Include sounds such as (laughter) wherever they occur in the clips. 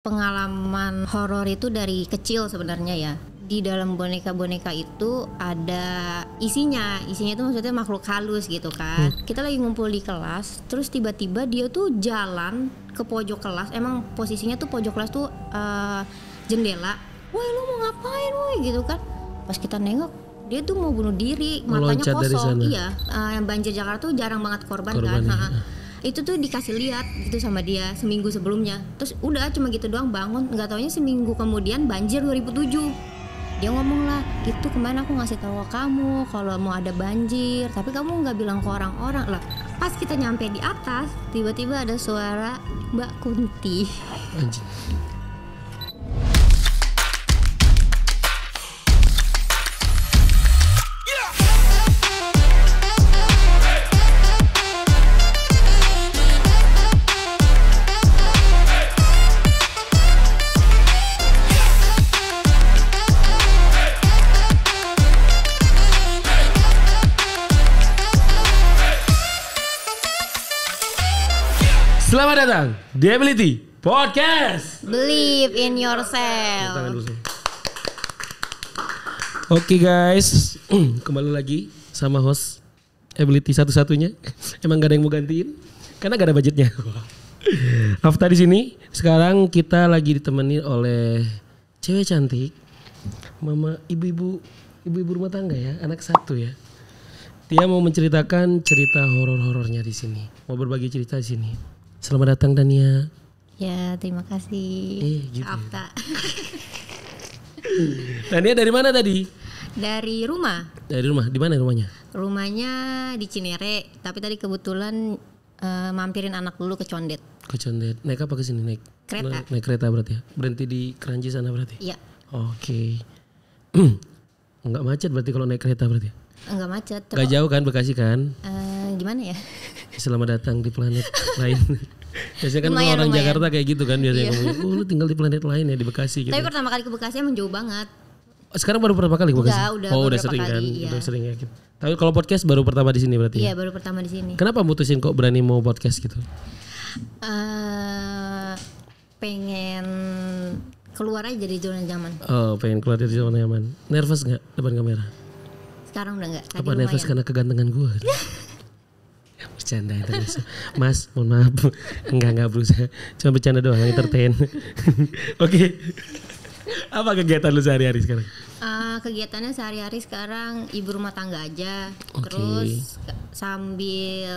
pengalaman horor itu dari kecil sebenarnya ya. Di dalam boneka-boneka itu ada isinya. Isinya itu maksudnya makhluk halus gitu kan. Kita lagi ngumpul di kelas, terus tiba-tiba dia tuh jalan ke pojok kelas. Emang posisinya tuh pojok kelas tuh eh, jendela. Woi lu mau ngapain woi gitu kan. Pas kita nengok dia tuh mau bunuh diri, matanya Meloncat dari kosong. Iya, eh, yang banjir Jakarta tuh jarang banget korban, Korban, kan. Ha-ha itu tuh dikasih lihat gitu sama dia seminggu sebelumnya. Terus udah cuma gitu doang bangun. Nggak taunya seminggu kemudian banjir 2007 dia ngomong lah itu kemarin aku ngasih tahu ke kamu kalau mau ada banjir tapi kamu nggak bilang ke orang-orang. Lah pas kita nyampe di atas tiba-tiba ada suara Mbak Kunti Selamat datang di Ability Podcast. believe in yourself. Oke guys, (clears throat) kembali lagi sama host Ability satu-satunya. Emang gak ada yang mau gantiin? Karena gak ada budgetnya. (laughs) Hafta di sini. Sekarang kita lagi ditemani oleh cewek cantik, mama ibu-ibu ibu-ibu rumah tangga ya, anak satu ya. Dia mau menceritakan cerita horor-horornya di sini. Mau berbagi cerita di sini. Selamat datang Dania. ya terima kasih Eh, gitu ya. Afta (laughs) Dania dari mana tadi? dari rumah Dari rumah. Di mana rumahnya? rumahnya di Cinere tapi tadi kebetulan eh, mampirin anak dulu ke Condet Ke Condet. Naik apa ke sini? Naik Kereta. Naik, naik kereta berarti ya. Berhenti di Keranji sana berarti. Iya Oke. (clears throat) Enggak macet berarti kalau naik kereta berarti. enggak macet Enggak jauh kan Bekasi kan? Eh, gimana ya Selamat datang di planet lain. (laughs) biasanya kan Lumayan, orang lumayan. Jakarta kayak gitu kan biasanya ngomongnya, "Oh, lu tinggal di planet lain ya di Bekasi gitu." tapi pertama kali ke Bekasi emang jauh banget Sekarang baru pertama kali ke Bekasi? Enggak, udah oh, udah sering kan? kali, iya. Udah sering ya gitu. Tapi kalau podcast baru pertama di sini berarti. ya? iya baru pertama di sini Kenapa mutusin kok berani mau podcast gitu? eh pengen keluar aja dari zona zaman Oh, pengen keluar dari zona nyaman. Nervous nggak depan kamera? sekarang udah enggak tadi Apa nervous lumayan karena kegantengan gue? (laughs) bercanda itu Mas, mohon maaf. Enggak enggak berusaha. Cuma bercanda doang, entertain. (laughs) Oke. Apa kegiatan lu sehari-hari sekarang? Eh, kegiatannya sehari-hari sekarang ibu rumah tangga aja Oke. terus sambil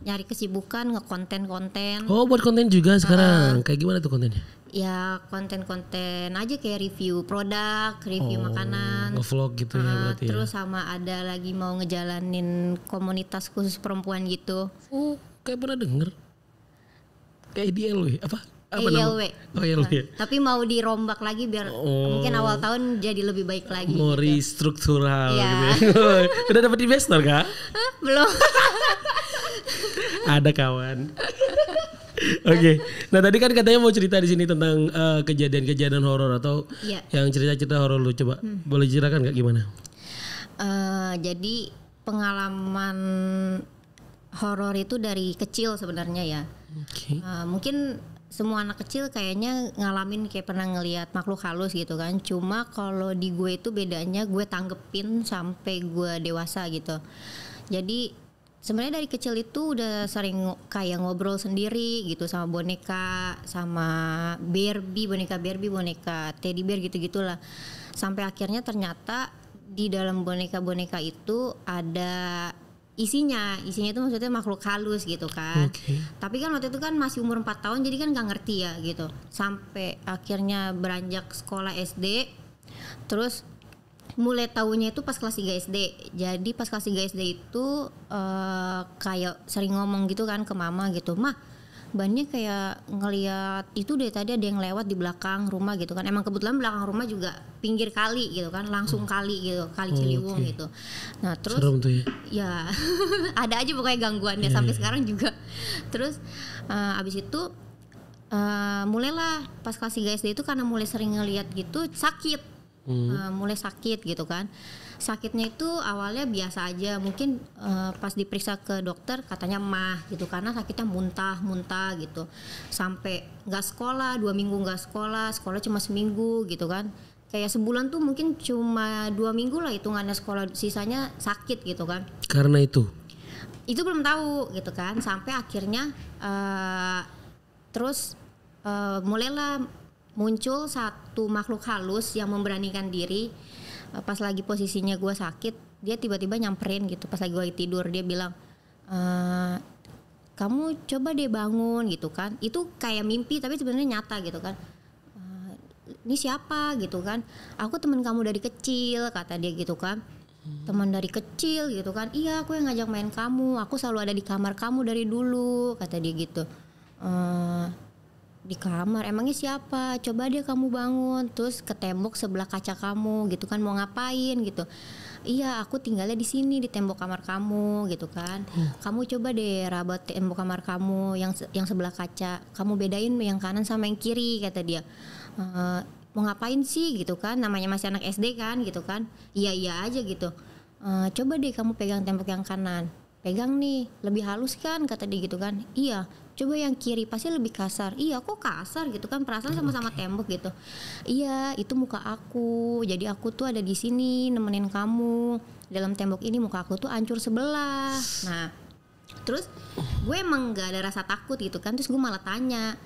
nyari kesibukan ngekonten-konten Oh, buat konten juga sekarang. Kayak gimana tuh kontennya? Ya konten-konten aja kayak review produk, review makanan. Nge-vlog gitu ya Uh, berarti ya. terus sama ada lagi mau ngejalanin komunitas khusus perempuan gitu. Oh, kayak pernah denger. Kayak IDLW apa? Apa ILW. Oh, ILW. ya. Tapi mau dirombak lagi biar Oh. mungkin awal tahun jadi lebih baik lagi. Mau restruktural Iya. gitu ya. (laughs) Udah dapat investor kah? Belum. (laughs) Ada kawan. (laughs) Oke. Nah tadi kan katanya mau cerita di sini tentang eh, kejadian-kejadian horor atau Iya. yang cerita-cerita horor lu coba boleh ceritakan nggak gimana? Eh, jadi pengalaman horor itu dari kecil sebenarnya ya. Oke. Eh, mungkin semua anak kecil kayaknya ngalamin kayak pernah ngelihat makhluk halus gitu kan. Cuma kalau di gue itu bedanya gue tanggepin sampai gue dewasa gitu. Jadi sebenarnya dari kecil itu udah sering kayak ngobrol sendiri gitu sama boneka, sama Barbie, boneka Barbie, boneka teddy bear gitu-gitulah. Sampai akhirnya ternyata di dalam boneka-boneka itu ada isinya isinya itu maksudnya makhluk halus gitu kan Oke. tapi kan waktu itu kan masih umur 4 tahun jadi kan nggak ngerti ya gitu sampai akhirnya beranjak sekolah SD terus mulai tahunya itu pas kelas 3 SD jadi pas kelas 3 SD itu eh, kayak sering ngomong gitu kan ke mama gitu mah bannya kayak ngeliat itu dari tadi ada yang lewat di belakang rumah gitu kan. Emang kebetulan belakang rumah juga pinggir kali gitu kan langsung kali gitu kali Ciliwung gitu. Nah terus Serem tuh ya. ya (laughs) ada aja pokoknya gangguannya Iya, sampai sekarang juga. Terus eh, abis itu eh, mulailah pas kelas 3 SD itu karena mulai sering ngeliat gitu sakit Hmm. Eh, mulai sakit gitu kan. Sakitnya itu awalnya biasa aja. Mungkin eh, pas diperiksa ke dokter katanya mah gitu karena sakitnya muntah muntah gitu. Sampai nggak sekolah dua minggu nggak sekolah sekolah cuma seminggu gitu kan. Kayak sebulan tuh mungkin cuma dua minggu lah hitungannya sekolah sisanya sakit gitu kan. Karena itu. itu belum tahu gitu kan. Sampai akhirnya eh, terus eh, mulailah muncul satu makhluk halus yang memberanikan diri. Eh, pas lagi posisinya gue sakit dia tiba-tiba nyamperin gitu. Pas lagi gue tidur dia bilang eh, kamu coba deh bangun gitu kan. Itu kayak mimpi tapi sebenarnya nyata gitu kan. Eh, ini siapa? gitu kan. Aku teman kamu dari kecil kata dia gitu kan. Teman dari kecil gitu kan. Iya aku yang ngajak main kamu. Aku selalu ada di kamar kamu dari dulu kata dia gitu. Eh, di kamar emangnya siapa? Coba dia kamu bangun. Terus ke tembok sebelah kaca kamu gitu kan mau ngapain? Gitu. Iya aku tinggalnya di sini di tembok kamar kamu gitu kan. Kamu coba deh rabat tembok kamar kamu yang yang sebelah kaca. Kamu bedain yang kanan sama yang kiri kata dia. "Eh, mau ngapain sih? Gitu kan namanya masih anak SD kan gitu kan. Iya iya aja gitu. "Eh, coba deh kamu pegang tembok yang kanan. Pegang nih lebih halus kan kata dia gitu kan. Iya coba yang kiri pasti lebih kasar. Iya kok kasar gitu kan? Perasaan sama-sama tembok gitu. Iya itu muka aku. Jadi aku tuh ada di sini nemenin kamu. Dalam tembok ini muka aku tuh hancur sebelah. Nah terus gue emang gak ada rasa takut gitu kan? Terus gue malah tanya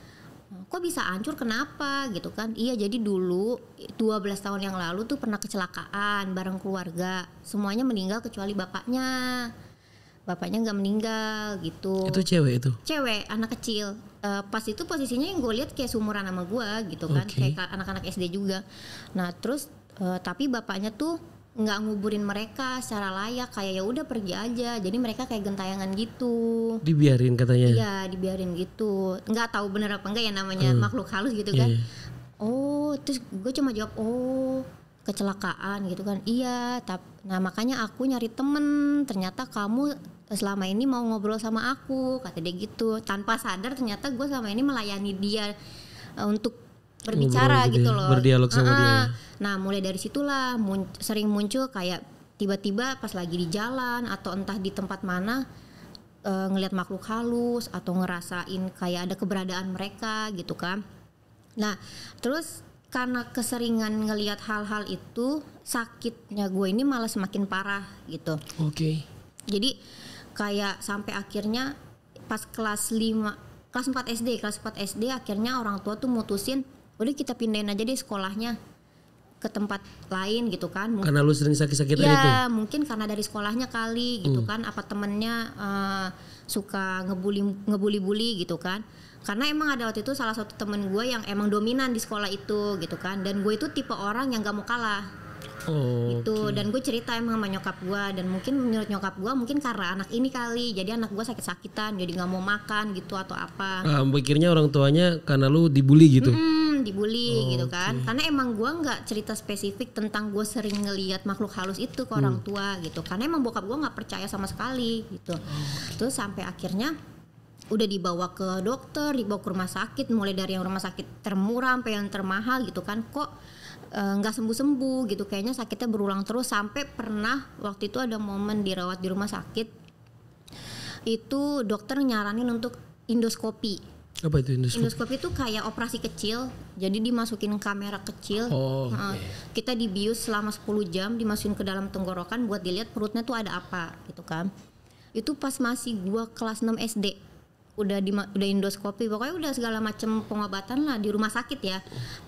kok bisa hancur? Kenapa? gitu kan? Iya jadi dulu 12 tahun yang lalu tuh pernah kecelakaan bareng keluarga. Semuanya meninggal kecuali bapaknya bapaknya nggak meninggal gitu. Itu cewek itu. cewek anak kecil. Eh, pas itu posisinya yang gue lihat kayak sumuran sama gue gitu kan. Oke. kayak ka- anak-anak SD juga. Nah terus eh, tapi bapaknya tuh nggak nguburin mereka secara layak. Kayak ya udah pergi aja. Jadi mereka kayak gentayangan gitu. Dibiarin katanya. Iya dibiarin gitu. Nggak tahu bener apa enggak ya namanya makhluk halus gitu kan. Iya. oh terus gue cuma jawab oh kecelakaan gitu kan. Iya tapi nah makanya aku nyari temen. Ternyata kamu selama ini mau ngobrol sama aku kata dia gitu. Tanpa sadar ternyata gue selama ini melayani dia eh, untuk berbicara Ngobrol gitu loh. berdialog sama Ah, dia. Ya. nah mulai dari situlah mun- sering muncul kayak tiba-tiba pas lagi di jalan atau entah di tempat mana eh, ngelihat makhluk halus atau ngerasain kayak ada keberadaan mereka gitu kan. Nah, terus karena keseringan ngelihat hal-hal itu, sakitnya gue ini malah semakin parah gitu. Oke. Jadi kayak sampai akhirnya pas kelas 5 kelas 4 SD, kelas 4 SD akhirnya orang tua tuh mutusin udah kita pindahin aja deh sekolahnya ke tempat lain gitu kan. Mungkin Karena lu sering sakit-sakitan itu. Ya mungkin karena dari sekolahnya kali gitu kan apa temennya eh, suka ngebully ngebully-bully gitu kan karena emang ada waktu itu salah satu temen gue yang emang dominan di sekolah itu gitu kan dan gue itu tipe orang yang gak mau kalah Oh. gitu dan gue cerita emang sama nyokap gue dan mungkin menurut nyokap gue mungkin karena anak ini kali jadi anak gue sakit-sakitan jadi nggak mau makan gitu atau apa Ah, pikirnya orang tuanya karena lu dibully gitu. Hmm, dibully gitu kan. Karena emang gua nggak cerita spesifik tentang gue sering ngelihat makhluk halus itu ke orang tua gitu. Karena emang bokap gua nggak percaya sama sekali gitu. Terus sampai akhirnya udah dibawa ke dokter, dibawa ke rumah sakit, mulai dari yang rumah sakit termurah sampai yang termahal gitu kan. Kok eh, nggak sembuh-sembuh gitu kayaknya sakitnya berulang terus sampai pernah waktu itu ada momen dirawat di rumah sakit itu dokter nyaranin untuk endoskopi Apa itu endoskopi? Endoskopi itu kayak operasi kecil, jadi dimasukin kamera kecil. Oh, Heeh. Kita dibius selama 10 jam, dimasukin ke dalam tenggorokan buat dilihat perutnya tuh ada apa gitu kan. Itu pas masih gua kelas 6 SD. Udah di udah endoskopi, pokoknya udah segala macam pengobatan lah di rumah sakit ya.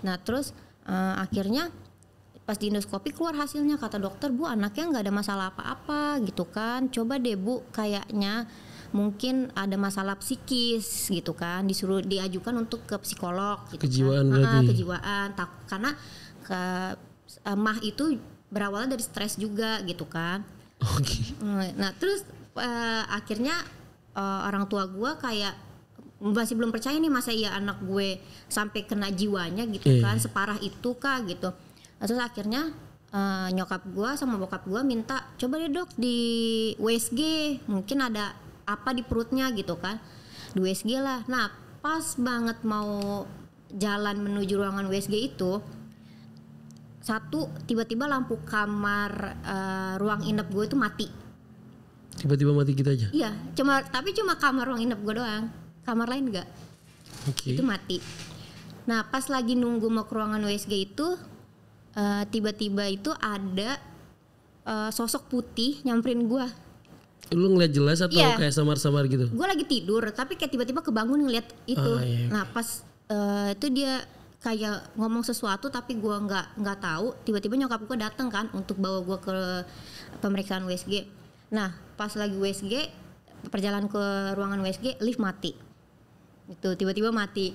Nah, terus eh, akhirnya pas di endoskopi keluar hasilnya kata dokter, "Bu, anaknya nggak ada masalah apa-apa." gitu kan. Coba deh, Bu, kayaknya mungkin ada masalah psikis gitu kan disuruh diajukan untuk ke psikolog gitu Kejiwaan kan. Ah, berarti. kejiwaan tak karena ke eh, mah itu berawal dari stres juga gitu kan Oke. nah terus eh, akhirnya eh, orang tua gua kayak masih belum percaya nih masa iya anak gue sampai kena jiwanya gitu Iya. kan separah itu kah gitu. Nah, terus akhirnya eh, nyokap gua sama bokap gua minta coba deh dok di USG mungkin ada apa di perutnya gitu kan. Di USG lah. Nah pas banget mau jalan menuju ruangan USG itu satu tiba-tiba lampu kamar eh, ruang inap gue itu mati Tiba-tiba mati gitu aja. iya cuma tapi cuma kamar ruang inap gue doang kamar lain enggak Oke. itu mati nah pas lagi nunggu mau ke ruangan USG itu eh, tiba-tiba itu ada eh, sosok putih nyamperin gue Lu ngeliat jelas atau Iya. kayak samar-samar gitu? gue lagi tidur tapi kayak tiba-tiba kebangun ngeliat itu Ah, iya. nah pas eh, itu dia kayak ngomong sesuatu tapi gue nggak nggak tahu tiba-tiba nyokap gue datang kan untuk bawa gue ke pemeriksaan USG nah pas lagi USG perjalanan ke ruangan USG lift mati. Itu tiba-tiba mati.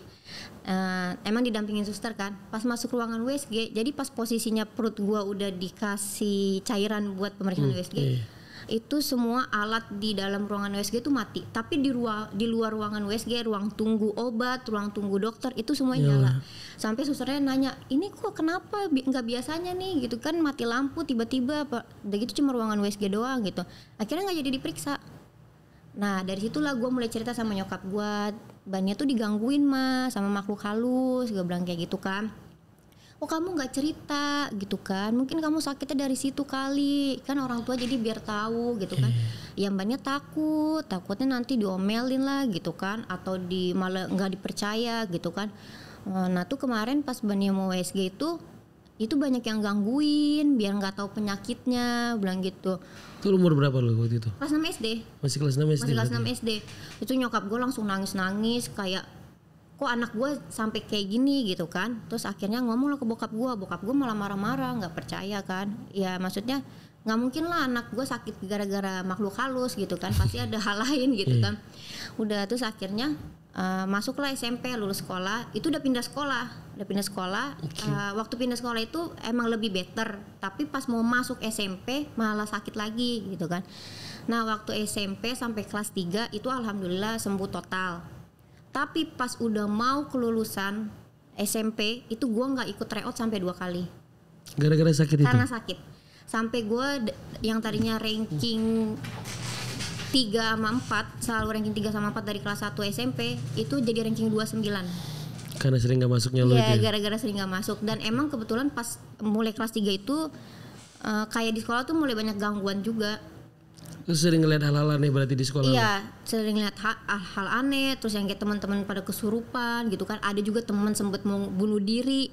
Eh, emang didampingin suster kan? Pas masuk ruangan USG jadi pas posisinya perut gua udah dikasih cairan buat pemeriksaan USG iya. Itu semua alat di dalam ruangan USG itu mati. Tapi di ruang di luar ruangan USG ruang tunggu obat ruang tunggu dokter itu semuanya nyala. sampai susternya nanya ini kok kenapa nggak biasanya nih? Gitu kan mati lampu tiba-tiba udah gitu cuma ruangan USG doang gitu. Akhirnya nggak jadi diperiksa. Nah dari situlah gue mulai cerita sama nyokap gue Bannya tuh digangguin mas sama makhluk halus Gue bilang kayak gitu kan Oh kamu nggak cerita gitu kan. Mungkin kamu sakitnya dari situ kali. Kan orang tua jadi biar tahu gitu kan. Ya mbaknya takut Takutnya nanti diomelin lah gitu kan. Atau di malah nggak dipercaya gitu kan. Eh, Nah tuh kemarin pas Bania mau WSG itu itu banyak yang gangguin biar nggak tahu penyakitnya. Bilang gitu. Itu umur berapa lu waktu itu? kelas 6 SD Masih kelas 6 SD? masih kelas berarti? 6 SD itu nyokap gue langsung nangis nangis kayak kok anak gue sampai kayak gini gitu kan. Terus akhirnya ngomong lah ke bokap gue bokap gue malah marah-marah nggak percaya kan. Ya maksudnya nggak mungkin lah anak gue sakit gara-gara makhluk halus gitu kan. Pasti ada hal (laughs) lain gitu kan. Udah terus akhirnya eh, masuklah SMP lulus sekolah. Itu udah pindah sekolah. Udah pindah sekolah. Eh, waktu pindah sekolah itu emang lebih better. Tapi pas mau masuk SMP malah sakit lagi gitu kan. Nah waktu SMP sampai kelas 3 itu alhamdulillah sembuh total tapi pas udah mau kelulusan SMP itu gua nggak ikut tryout sampai dua kali. Gara-gara sakit itu? karena sakit. Sampai gua d- yang tadinya ranking 3 sama 4 selalu ranking 3 sama 4 dari kelas 1 SMP itu jadi ranking 29 Karena sering gak masuknya lu ya itu ya? gara-gara sering nggak masuk. Dan emang kebetulan pas mulai kelas 3 itu eh, kayak di sekolah tuh mulai banyak gangguan juga sering ngeliat hal-hal aneh berarti di sekolah lu? Iya, sering lihat hal, hal aneh, terus yang kayak teman-teman pada kesurupan gitu kan. Ada juga teman sempet mau bunuh diri.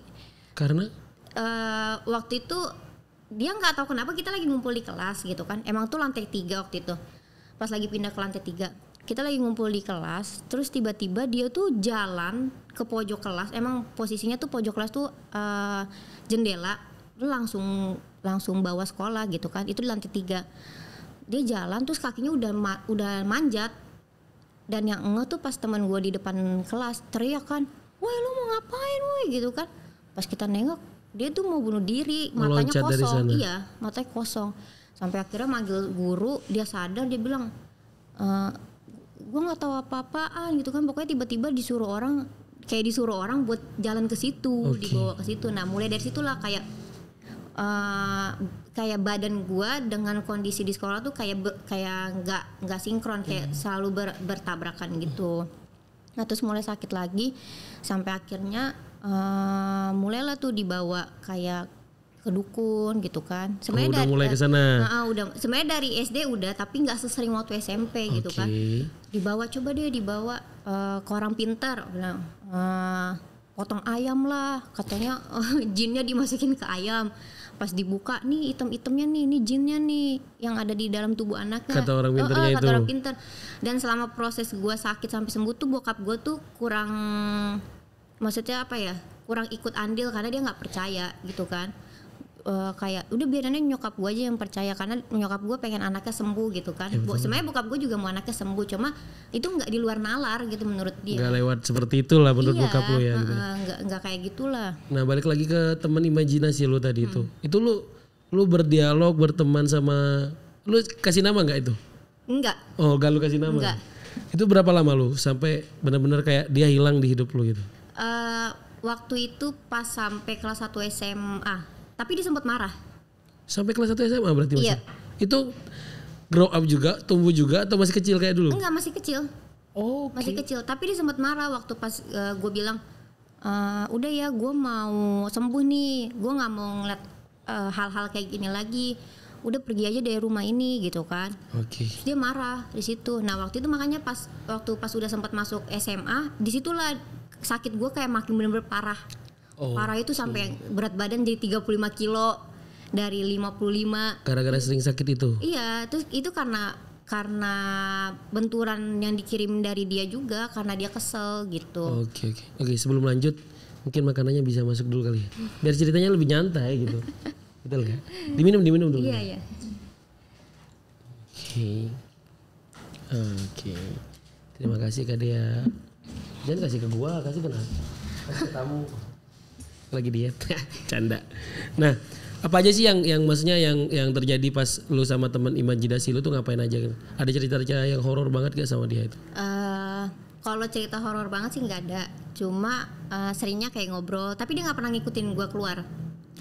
Karena? eh waktu itu dia nggak tahu kenapa kita lagi ngumpul di kelas gitu kan. Emang tuh lantai tiga waktu itu. Pas lagi pindah ke lantai tiga, kita lagi ngumpul di kelas. Terus tiba-tiba dia tuh jalan ke pojok kelas. Emang posisinya tuh pojok kelas tuh eh, jendela. Lu langsung langsung bawa sekolah gitu kan. Itu di lantai tiga. Dia jalan terus kakinya udah ma- udah manjat. Dan yang enggak tuh pas teman gue di depan kelas teriak kan woi lu mau ngapain woi? Gitu kan. Pas kita nengok dia tuh mau bunuh diri matanya Meloncat kosong. sana. iya matanya kosong. Sampai akhirnya manggil guru dia sadar dia bilang "Eh, gue nggak tahu apa-apaan gitu kan. Pokoknya tiba-tiba disuruh orang kayak disuruh orang buat jalan ke situ Oke. dibawa ke situ. Nah mulai dari situlah kayak eh, kayak badan gua dengan kondisi di sekolah tuh kayak be- kayak nggak nggak sinkron kayak selalu ber- bertabrakan gitu. Nah terus mulai sakit lagi sampai akhirnya eh, mulailah tuh dibawa kayak ke dukun gitu kan. Oh, sebenarnya udah dari- mulai ke sana. Nah, ah, udah. Sebenarnya dari SD udah tapi nggak sesering waktu SMP gitu kan. Dibawa coba deh dibawa eh, ke orang pintar. Bilang "Eh, potong ayam lah katanya. (laughs) Jinnya dimasukin ke ayam pas dibuka nih item-itemnya nih ini jinnya nih yang ada di dalam tubuh anaknya. Kata orang eh, pintarnya kata itu. orang pintar dan selama proses gua sakit sampai sembuh tuh bokap gua tuh kurang maksudnya apa ya kurang ikut andil karena dia nggak percaya gitu kan Eh, kayak udah biarin aja nyokap gue aja yang percaya karena nyokap gue pengen anaknya sembuh gitu kan. Bu- Sebenarnya bokap gue juga mau anaknya sembuh cuma itu nggak di luar nalar gitu menurut dia. Gak lewat seperti itulah menurut iya, bokap lu ya gitu. heeh, nggak nggak kayak gitulah. Nah balik lagi ke teman imajinasi lu tadi itu. Hmm. Itu lu lu berdialog berteman sama lu kasih nama nggak itu? Enggak, Oh gak lu kasih nama? Nggak. Itu berapa lama lu sampai benar-benar kayak dia hilang di hidup lu gitu? Eh, waktu itu pas sampai kelas 1 SMA, tapi dia sempat marah. Sampai kelas 1 SMA berarti masih? Iya. Itu grow up juga, tumbuh juga atau masih kecil kayak dulu? Enggak masih kecil, Oh, masih kecil. Tapi dia sempat marah waktu pas gue bilang "Eh, udah ya gue mau sembuh nih gue nggak mau ngeliat eh, hal-hal kayak gini lagi udah pergi aja dari rumah ini gitu kan Oke. Terus dia marah di situ nah waktu itu makanya pas waktu pas udah sempat masuk SMA di situlah sakit gue kayak makin bener-bener parah Oh, parah itu sampai berat badan jadi 35 kilo dari 55 Gara-gara sering sakit itu. Iya, terus itu karena karena benturan yang dikirim dari dia juga karena dia kesel gitu. Oke oke. Oke sebelum lanjut mungkin makanannya bisa masuk dulu kali ya. Biar ceritanya lebih nyantai gitu. (laughs) Betul nggak? Diminum diminum dulu. Iya, iya. Oke. Oke. Terima kasih Kak Dea. Jangan kasih ke gua, kasih ke. Kasih ke tamu. Lagi diet. (laughs) Canda. Nah, apa aja sih yang yang maksudnya yang yang terjadi pas lu sama teman imajinasi lu tuh ngapain aja? Ada cerita-cerita yang horor banget gak sama dia itu? Eh, kalau cerita horor banget sih nggak ada. Cuma eh, seringnya kayak ngobrol, tapi dia nggak pernah ngikutin gua keluar.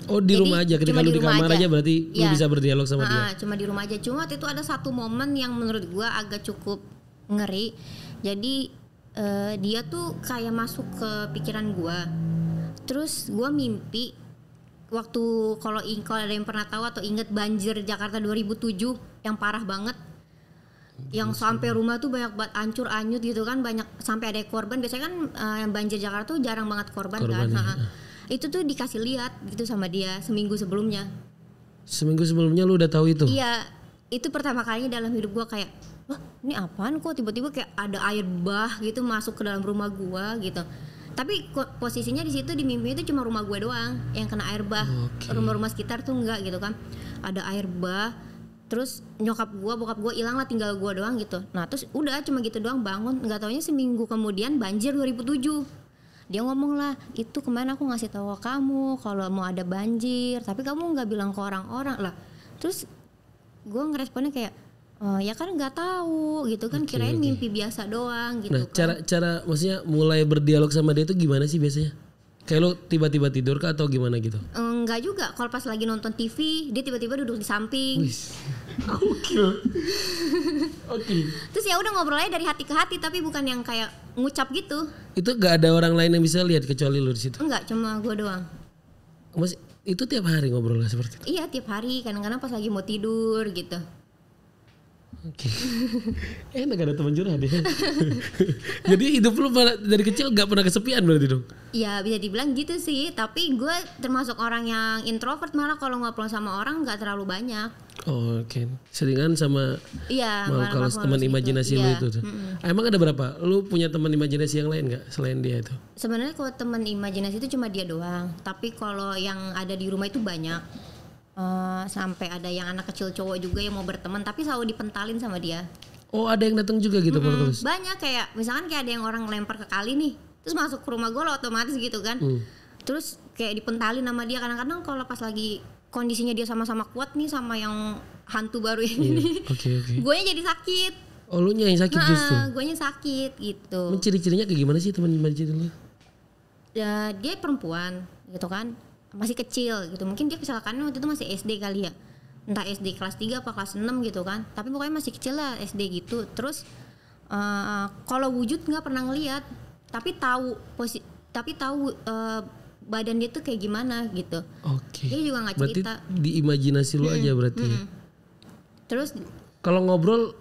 Oh di Jadi, rumah aja ketika lu di di kamar aja. aja, berarti lu Iya. bisa berdialog sama dia. Ah, cuma di rumah aja. Cuma itu ada satu momen yang menurut gua agak cukup ngeri. Jadi eh, dia tuh kayak masuk ke pikiran gua. Terus gua mimpi waktu kalau kalau ada yang pernah tahu atau inget banjir Jakarta 2007 yang parah banget. Yang sampai rumah tuh banyak banget ancur anyut gitu kan banyak sampai ada korban biasanya kan yang banjir Jakarta tuh jarang banget korban, kan Korban, ya. Ha-ha. itu tuh dikasih lihat gitu sama dia seminggu sebelumnya Seminggu sebelumnya lu udah tahu itu? Iya, itu pertama kalinya dalam hidup gua kayak, wah ini apaan kok tiba-tiba kayak ada air bah gitu masuk ke dalam rumah gua gitu. Tapi posisinya di situ di mimpi itu cuma rumah gua doang yang kena air bah. Oke. Rumah-rumah sekitar tuh enggak gitu kan. Ada air bah. Terus nyokap gua, bokap gua hilang lah tinggal gua doang gitu. Nah, terus udah cuma gitu doang bangun. Nggak taunya seminggu kemudian banjir 2007 dia ngomong lah itu kemarin aku ngasih tahu ke kamu kalau mau ada banjir tapi kamu nggak bilang ke orang-orang lah terus gue ngeresponnya kayak "Eh, ya kan nggak tahu gitu kan kirain mimpi biasa doang gitu Nah, kan cara cara maksudnya mulai berdialog sama dia itu gimana sih biasanya? Kayak lo tiba-tiba tidur kah atau gimana gitu? enggak juga kalau pas lagi nonton TV dia tiba-tiba duduk di samping (laughs) Oke. Oke. terus ya udah ngobrolnya dari hati ke hati tapi bukan yang kayak ngucap gitu Itu gak ada orang lain yang bisa lihat kecuali lu di situ. enggak cuma gue doang Mas itu tiap hari ngobrolnya seperti itu. iya tiap hari kadang-kadang pas lagi mau tidur gitu Oke. Enak ada teman curhat ya. (laughs) Jadi hidup lu dari kecil gak pernah kesepian berarti dong. Ya bisa dibilang gitu sih, tapi gue termasuk orang yang introvert malah kalau ngobrol sama orang nggak terlalu banyak. Oh, Oke. Seringan sama Iya, mau kalau teman imajinasi lu Iya. itu tuh. Emang ada berapa? Lu punya teman imajinasi yang lain nggak selain dia itu? Sebenarnya kalau teman imajinasi itu cuma dia doang, tapi kalau yang ada di rumah itu banyak. Eh, sampai ada yang anak kecil cowok juga yang mau berteman, tapi selalu dipentalin sama dia. Oh ada yang datang juga gitu kalau terus. Banyak kayak, misalkan kayak ada yang orang lempar ke kali nih, terus masuk ke rumah gue lo otomatis gitu kan. Hmm. Terus kayak dipentalin sama dia kadang-kadang kalau pas lagi kondisinya dia sama-sama kuat nih sama yang hantu baru ini, Oke oke. (laughs) gue jadi sakit. Oh lu yang sakit justru. Nah, gue sakit gitu. Ciri-cirinya kayak gimana sih teman imajinasi lu? Ya, dia perempuan gitu kan, masih kecil gitu. Mungkin dia kecelakaannya waktu itu masih SD kali ya. Entah SD kelas 3 apa kelas 6 gitu kan. Tapi pokoknya masih kecil lah SD gitu. Terus eh, kalau wujud nggak pernah ngeliat, tapi tahu posi tapi tahu eh, badan dia tuh kayak gimana gitu. Oke. Dia juga nggak Berarti cerita. di imajinasi lu aja berarti. ya? Terus Kalau ngobrol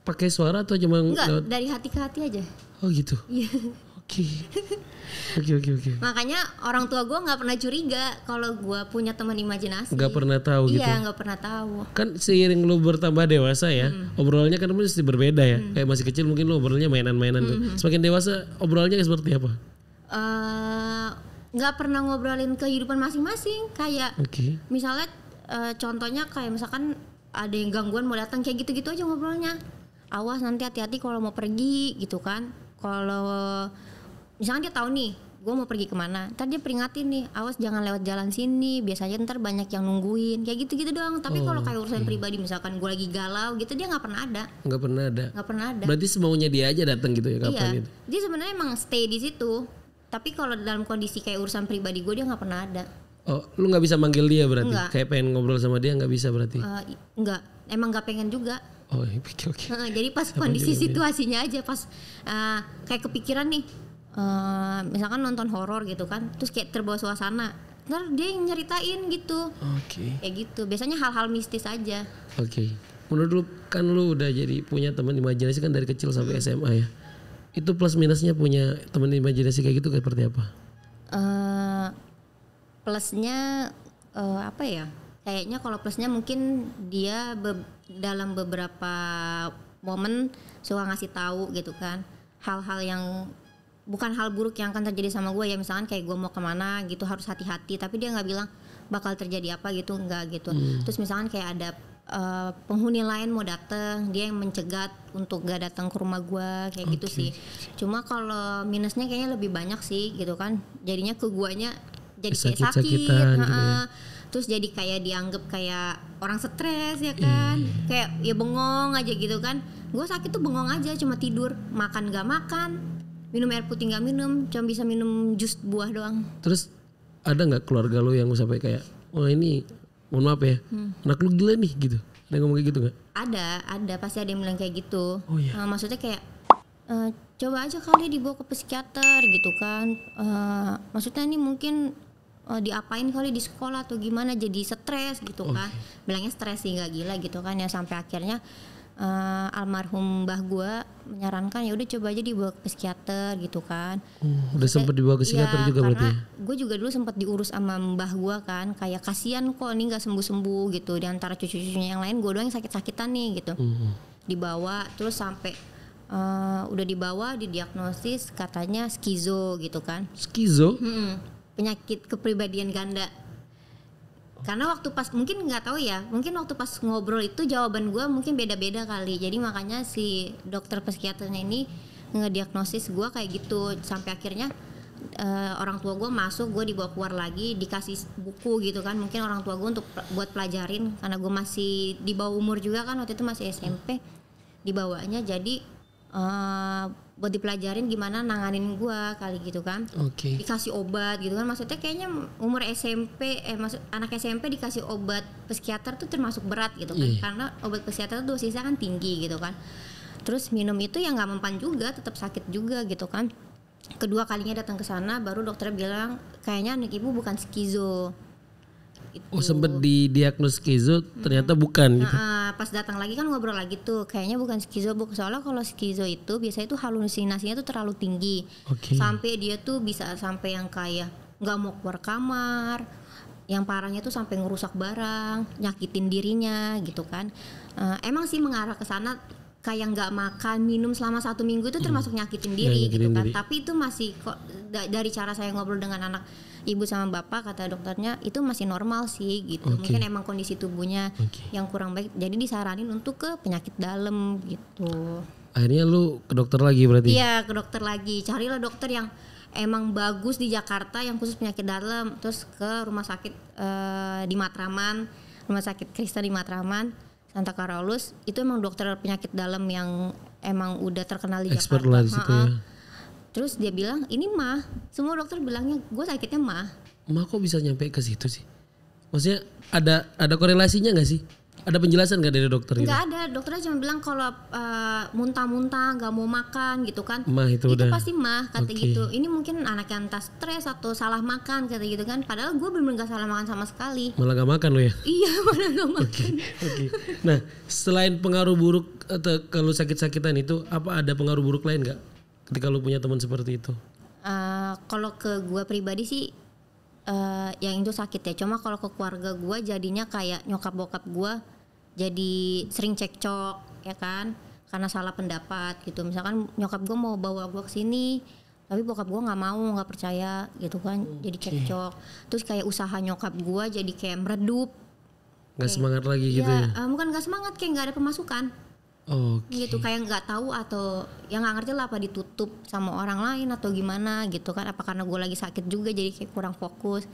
pakai suara atau cuma enggak lewat? dari hati ke hati aja. Oh gitu. (laughs) Iya. Oke. Oke oke oke. Makanya orang tua gue nggak pernah curiga kalau gue punya teman imajinasi. Nggak pernah tahu gitu. Iya nggak pernah tahu. Kan seiring lu bertambah dewasa ya, obrolannya kan mesti berbeda ya. Kayak masih kecil mungkin lu obrolnya mainan-mainan tuh. Semakin dewasa obrolnya seperti apa? eh nggak pernah ngobrolin kehidupan masing-masing kayak Oke. misalnya eh, contohnya kayak misalkan ada yang gangguan mau datang kayak gitu-gitu aja ngobrolnya awas nanti hati-hati kalau mau pergi gitu kan kalau misalnya dia tahu nih gue mau pergi ke mana ntar dia peringatin nih awas jangan lewat jalan sini biasanya ntar banyak yang nungguin kayak gitu-gitu doang tapi kalau kayak urusan pribadi misalkan gue lagi galau gitu dia nggak pernah ada Nggak pernah ada. nggak pernah ada Berarti semaunya dia aja datang gitu ya kapan iya gitu. dia sebenarnya emang stay di situ tapi kalau dalam kondisi kayak urusan pribadi gue dia nggak pernah ada Oh, lu nggak bisa manggil dia berarti? Nggak. Kayak pengen ngobrol sama dia nggak bisa berarti? I- nggak emang nggak pengen juga Oh, (laughs) oke oke. Heeh, jadi pas kondisi situasinya aja pas eh, kayak kepikiran nih eh, misalkan nonton horor gitu kan terus kayak terbawa suasana ntar dia yang nyeritain gitu Oke. kayak gitu biasanya hal-hal mistis aja Oke. Menurut lu kan lu udah jadi punya teman imajinasi kan dari kecil sampai SMA ya. Itu plus minusnya punya teman imajinasi kayak gitu kayak seperti apa? eh plusnya eh, apa ya kayaknya kalau plusnya mungkin dia be- dalam beberapa momen suka ngasih tahu gitu kan hal-hal yang bukan hal buruk yang akan terjadi sama gue ya. Misalkan kayak gue mau ke mana gitu harus hati-hati. Tapi dia nggak bilang bakal terjadi apa gitu enggak gitu. Terus misalkan kayak ada eh, penghuni lain mau datang dia yang mencegat untuk gak datang ke rumah gue kayak gitu sih. Cuma kalau minusnya kayaknya lebih banyak sih gitu kan. Jadinya ke guanya jadi kayak sakit gitu ha-ha. terus jadi kayak dianggap kayak orang stres ya kan. Kayak ya bengong aja gitu kan. Gue sakit tuh bengong aja cuma tidur. Makan gak makan minum air putih gak minum cuma bisa minum jus buah doang. Terus ada nggak keluarga lu yang sampai kayak, wah ini, mohon maaf ya, anak lu gila nih gitu. Ada yang ngomong kayak gitu nggak? ada ada. Pasti ada yang bilang kayak gitu. Oh, iya. Eh, maksudnya kayak eh, coba aja kali dibawa ke psikiater gitu kan. Eh, maksudnya ini mungkin eh, diapain kali di sekolah atau gimana jadi stres gitu kan. bilangnya stres sih nggak gila gitu kan ya sampai akhirnya eh, almarhum mbah gua menyarankan ya udah coba aja dibawa ke psikiater gitu kan Oh, udah sempet dibawa ke psikiater Iya, juga berarti karena ya? gue juga dulu sempat diurus sama mbah gue kan kayak kasihan kok ini nggak sembuh sembuh gitu di antara cucu-cucunya yang lain gue doang yang sakit-sakitan nih gitu Hmm. dibawa terus sampai eh, udah dibawa didiagnosis katanya skizo gitu kan Skizo? Mm-mm. penyakit kepribadian ganda karena waktu pas mungkin nggak tahu ya mungkin waktu pas ngobrol itu jawaban gue mungkin beda-beda kali. Jadi makanya si dokter psikiaternya ini ngediagnosis gue kayak gitu. Sampai akhirnya eh, orang tua gue masuk gue dibawa keluar lagi dikasih buku gitu kan. Mungkin orang tua gue untuk buat pelajarin karena gue masih di bawah umur juga kan waktu itu masih SMP dibawanya. Jadi eh, buat dipelajarin gimana nanganin gue kali gitu kan. Oke. dikasih obat gitu kan. Maksudnya kayaknya umur SMP eh maksud anak SMP dikasih obat psikiater tuh termasuk berat gitu kan. Iya. karena obat psikiater tuh dosisnya kan tinggi gitu kan. Terus minum itu ya nggak mempan juga tetap sakit juga gitu kan. Kedua kalinya datang ke sana baru dokter bilang kayaknya anak ibu bukan skizo Itu. Oh sempet didiagnos skizo, ternyata bukan gitu. Nah, pas datang lagi kan ngobrol lagi tuh kayaknya bukan skizo bu soalnya kalau skizo itu biasanya tuh halusinasinya tuh terlalu tinggi Oke. sampai dia tuh bisa sampai yang kayak nggak mau keluar kamar yang parahnya tuh sampai ngerusak barang nyakitin dirinya gitu kan Eh, emang sih mengarah ke sana kayak nggak makan minum selama satu minggu itu termasuk nyakitin diri nyakitin gitu kan diri. tapi itu masih kok da- dari cara saya ngobrol dengan anak ibu sama bapak kata dokternya itu masih normal sih gitu Oke. mungkin emang kondisi tubuhnya Oke. yang kurang baik jadi disaranin untuk ke penyakit dalam gitu Akhirnya lu ke dokter lagi berarti? Iya ke dokter lagi. Carilah dokter yang emang bagus di Jakarta yang khusus penyakit dalam. Terus ke rumah sakit eh, di Matraman, rumah sakit Kristen di Matraman, Santa Carolus. Itu emang dokter penyakit dalam yang emang udah terkenal di Expert Jakarta. lah di situ ya. Terus dia bilang ini mah. Semua dokter bilangnya gue sakitnya mah. Mah kok bisa nyampe ke situ sih? Maksudnya ada ada korelasinya nggak sih? Ada penjelasan nggak dari dokter gitu? Nggak ada. Dokternya cuma bilang kalau eh, muntah-muntah, nggak mau makan gitu kan. Mah itu, udah. pasti mah kata Oke. gitu ini mungkin anak yang entah stres atau salah makan kata gitu kan padahal gue bener-bener gak salah makan sama sekali Malah gak makan lo ya? iya (laughs) mana gak makan Oke. Nah, selain pengaruh buruk atau kalau sakit-sakitan itu, apa ada pengaruh buruk lain nggak? Ketika lu punya teman seperti itu? Eh, kalau ke gue pribadi sih eh, yang itu sakit ya. Cuma kalau ke keluarga gue jadinya kayak nyokap bokap gue jadi sering cekcok ya kan? Karena salah pendapat gitu. Misalkan nyokap gue mau bawa gue ke sini tapi bokap gue nggak mau nggak percaya gitu kan jadi cekcok. Terus kayak usaha nyokap gue jadi kayak meredup. Nggak semangat lagi gitu ya ya? eh, bukan gak semangat kayak nggak ada pemasukan Oke. gitu kayak nggak tahu atau yang nggak ngerti lah apa ditutup sama orang lain atau gimana gitu kan. Apa karena gue lagi sakit juga jadi kayak kurang fokus.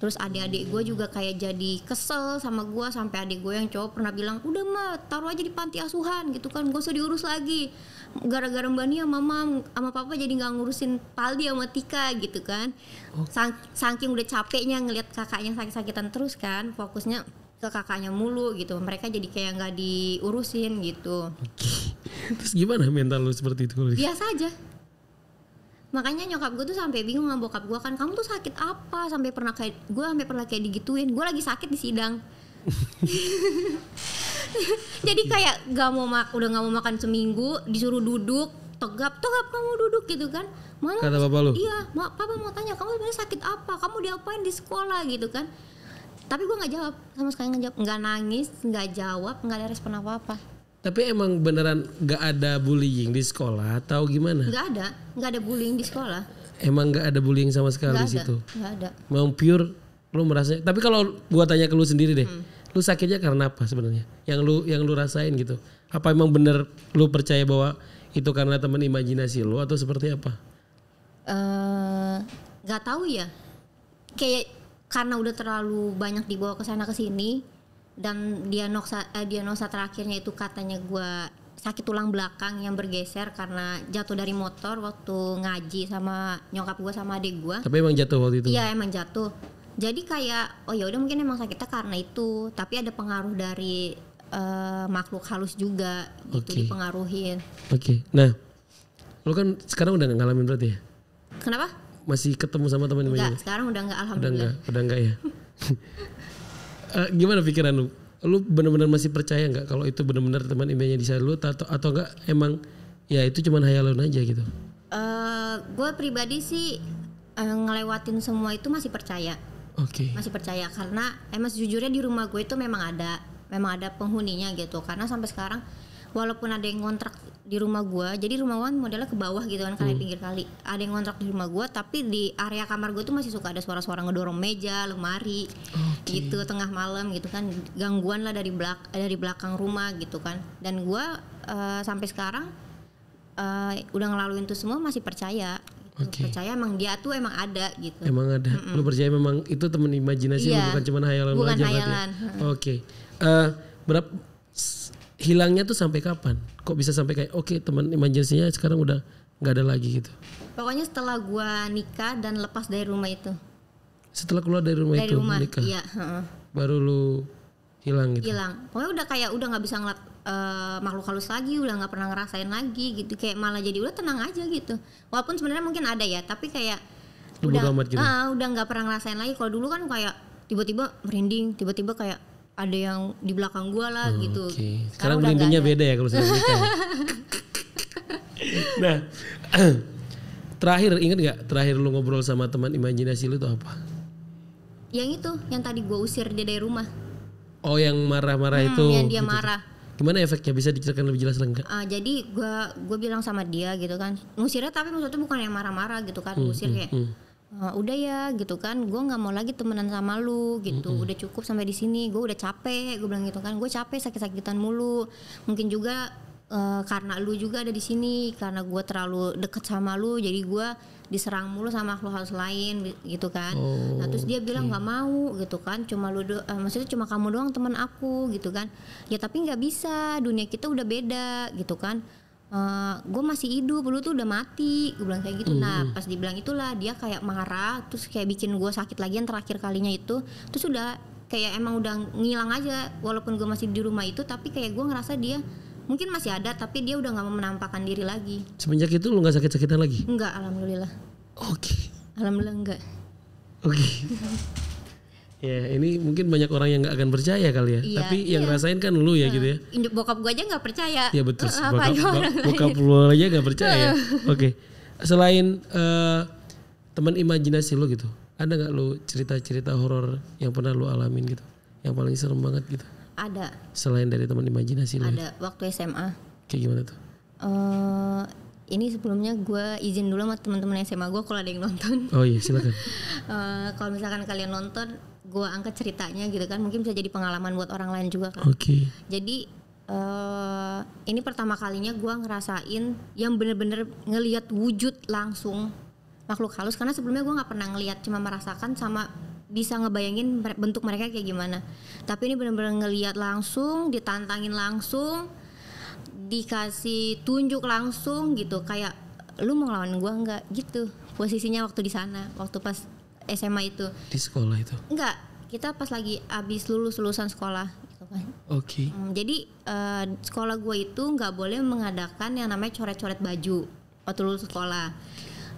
Terus adik-adik gue juga kayak jadi kesel sama gue sampai adik gue yang cowok pernah bilang udah mah taruh aja di panti asuhan gitu kan. Gak usah diurus lagi. Gara-gara mbak Nia mama sama papa jadi nggak ngurusin Paldi sama Tika gitu kan. Sang- saking udah capeknya ngelihat kakaknya sakit-sakitan terus kan fokusnya ke kakaknya mulu gitu. Mereka jadi kayak nggak diurusin gitu. (laughs) Terus gimana mental lu seperti itu? biasa aja. Makanya nyokap gue tuh sampai bingung sama bokap gue kan. Kamu tuh sakit apa? Sampai pernah kayak gue sampai pernah kayak digituin. Gue lagi sakit di sidang. (laughs) Jadi kayak gak mau mak udah gak mau makan seminggu disuruh duduk tegap tegap kamu duduk gitu kan. Mama Kata bapak lu? iya ma papa mau tanya kamu sebenarnya sakit apa? Kamu diapain di sekolah? gitu kan tapi gue nggak jawab sama sekali nggak jawab nggak nangis nggak jawab nggak ada respon apa apa Tapi emang beneran gak ada bullying di sekolah atau gimana? nggak ada nggak ada bullying di sekolah Emang gak ada bullying sama sekali nggak di situ. nggak ada Memang pure lu merasa. Tapi kalau gua tanya ke lu sendiri deh, lu sakitnya karena apa sebenarnya? Yang lu yang lu rasain gitu. Apa emang bener lu percaya bahwa itu karena teman imajinasi lu atau seperti apa? eh nggak tahu ya kayak karena udah terlalu banyak dibawa ke sana ke sini dan diagnosa eh, diagnosa terakhirnya itu katanya gua sakit tulang belakang yang bergeser karena jatuh dari motor waktu ngaji sama nyokap gua sama adik gua Tapi emang jatuh waktu itu. Iya emang jatuh. Jadi kayak oh ya udah mungkin emang sakitnya karena itu, tapi ada pengaruh dari eh, makhluk halus juga gitu Oke. dipengaruhin. Oke. Nah, lu kan sekarang udah ngalamin berarti ya? Kenapa? Masih ketemu sama teman Enggak, sekarang udah enggak Udah alhamdulillah. enggak, udah enggak ya. (laughs) Eh, gimana pikiran lu? Lu benar-benar masih percaya nggak kalau itu benar-benar teman imajinasi lu atau atau enggak emang ya itu cuman hayalan aja gitu? Eh, gue pribadi sih eh, ngelewatin semua itu masih percaya, Oke. masih percaya karena emang sejujurnya di rumah gue itu memang ada, memang ada penghuninya gitu. Karena sampai sekarang walaupun ada yang ngontrak di rumah gue, jadi rumah gue modelnya ke bawah gitu kan, karena di pinggir kali. Ada yang ngontrak di rumah gue, tapi di area kamar gue tuh masih suka ada suara-suara ngedorong meja, lemari, gitu tengah malam gitu kan, gangguan lah dari belak dari belakang rumah gitu kan. Dan gue eh, sampai sekarang eh, udah ngelaluin itu semua masih percaya. Oke. Percaya emang dia tuh emang ada gitu. Emang ada. Lu percaya memang itu teman imajinasi lu Iya. bukan cuman hayalan lu Bukan aja ya? hayalan. Oke. Eh berapa hilangnya tuh sampai kapan? Kok bisa sampai kayak oke teman imajinasinya sekarang udah nggak ada lagi gitu. Pokoknya setelah gua nikah dan lepas dari rumah itu. Setelah keluar dari rumah Dari itu rumah, nikah, iya, baru lu hilang gitu. hilang. Pokoknya udah kayak udah nggak bisa ngeliat eh, makhluk halus lagi, udah nggak pernah ngerasain lagi gitu. Kayak malah jadi udah tenang aja gitu. Walaupun sebenarnya mungkin ada ya, tapi kayak Lu udah amat gitu? ah, udah nggak pernah ngerasain lagi. Kalau dulu kan kayak tiba-tiba merinding, tiba-tiba kayak ada yang di belakang gua lah gitu. Oh, Oke. Sekarang merindingnya beda ya kalau sudah (laughs) ya? nah, (clears throat) terakhir inget nggak? Terakhir lu ngobrol sama teman imajinasi lu tuh apa? Yang itu, yang tadi gua usir dia dari rumah. Oh yang marah-marah itu. Hmm, yang dia gitu. marah. Gimana efeknya? Bisa diceritakan lebih jelas lagi nggak? Ah, jadi gua gue bilang sama dia gitu kan ngusirnya tapi maksudnya bukan yang marah-marah gitu kan ngusir kayak "Ah, udah ya gitu kan. Gue nggak mau lagi temenan sama lu gitu. Udah cukup sampai di sini. Gue udah capek gue bilang gitu kan. Gue capek sakit-sakitan mulu. Mungkin juga eh, karena lu juga ada di sini karena gue terlalu deket sama lu jadi gue diserang mulu sama makhluk halus lain gitu kan. Nah terus dia bilang nggak mau gitu kan. Cuma lu do- eh, maksudnya cuma kamu doang teman aku gitu kan. Ya tapi nggak bisa. Dunia kita udah beda gitu kan gue masih hidup lu tuh udah mati. Gue bilang kayak gitu. Nah pas dibilang itulah dia kayak marah terus kayak bikin gue sakit lagi yang terakhir kalinya itu. Terus udah kayak emang udah ngilang aja walaupun gue masih di rumah itu tapi kayak gue ngerasa dia mungkin masih ada tapi dia udah nggak mau menampakkan diri lagi. Semenjak itu lu nggak sakit-sakitan lagi? enggak alhamdulillah. Oke. alhamdulillah enggak Oke. (laughs) ya ini mungkin banyak orang yang nggak akan percaya kali ya. Iya, Tapi yang rasain kan lu ya gitu ya. Induk bokap gue aja nggak percaya Ya betul. Eh, Bokap, apalagi bok- orang bokap lu aja nggak percaya. (laughs) Oke. Selain eh, teman imajinasi lu gitu, ada nggak lu cerita-cerita horor yang pernah lu alamin gitu? Yang paling serem banget gitu. ada Selain dari teman imajinasi lu. ada waktu SMA Kayak gimana tuh? eh ini sebelumnya gue izin dulu sama teman-teman SMA gue kalau ada yang nonton Oh iya silakan. (laughs) Eh, kalau misalkan kalian nonton gue angkat ceritanya gitu kan mungkin bisa jadi pengalaman buat orang lain juga kan. Oke. jadi eh ini pertama kalinya gue ngerasain yang bener-bener ngelihat wujud langsung makhluk halus. Karena sebelumnya gue nggak pernah ngelihat cuma merasakan sama bisa ngebayangin bentuk mereka kayak gimana. Tapi ini bener-bener ngelihat langsung ditantangin langsung dikasih tunjuk langsung gitu. Kayak lu mau ngelawan gue nggak? Gitu. Posisinya waktu di sana waktu pas SMA itu Di sekolah itu. enggak kita pas lagi abis lulus lulusan sekolah gitu kan Oke. Hmm, jadi eh, sekolah gue itu nggak boleh mengadakan yang namanya coret-coret baju waktu lulus sekolah.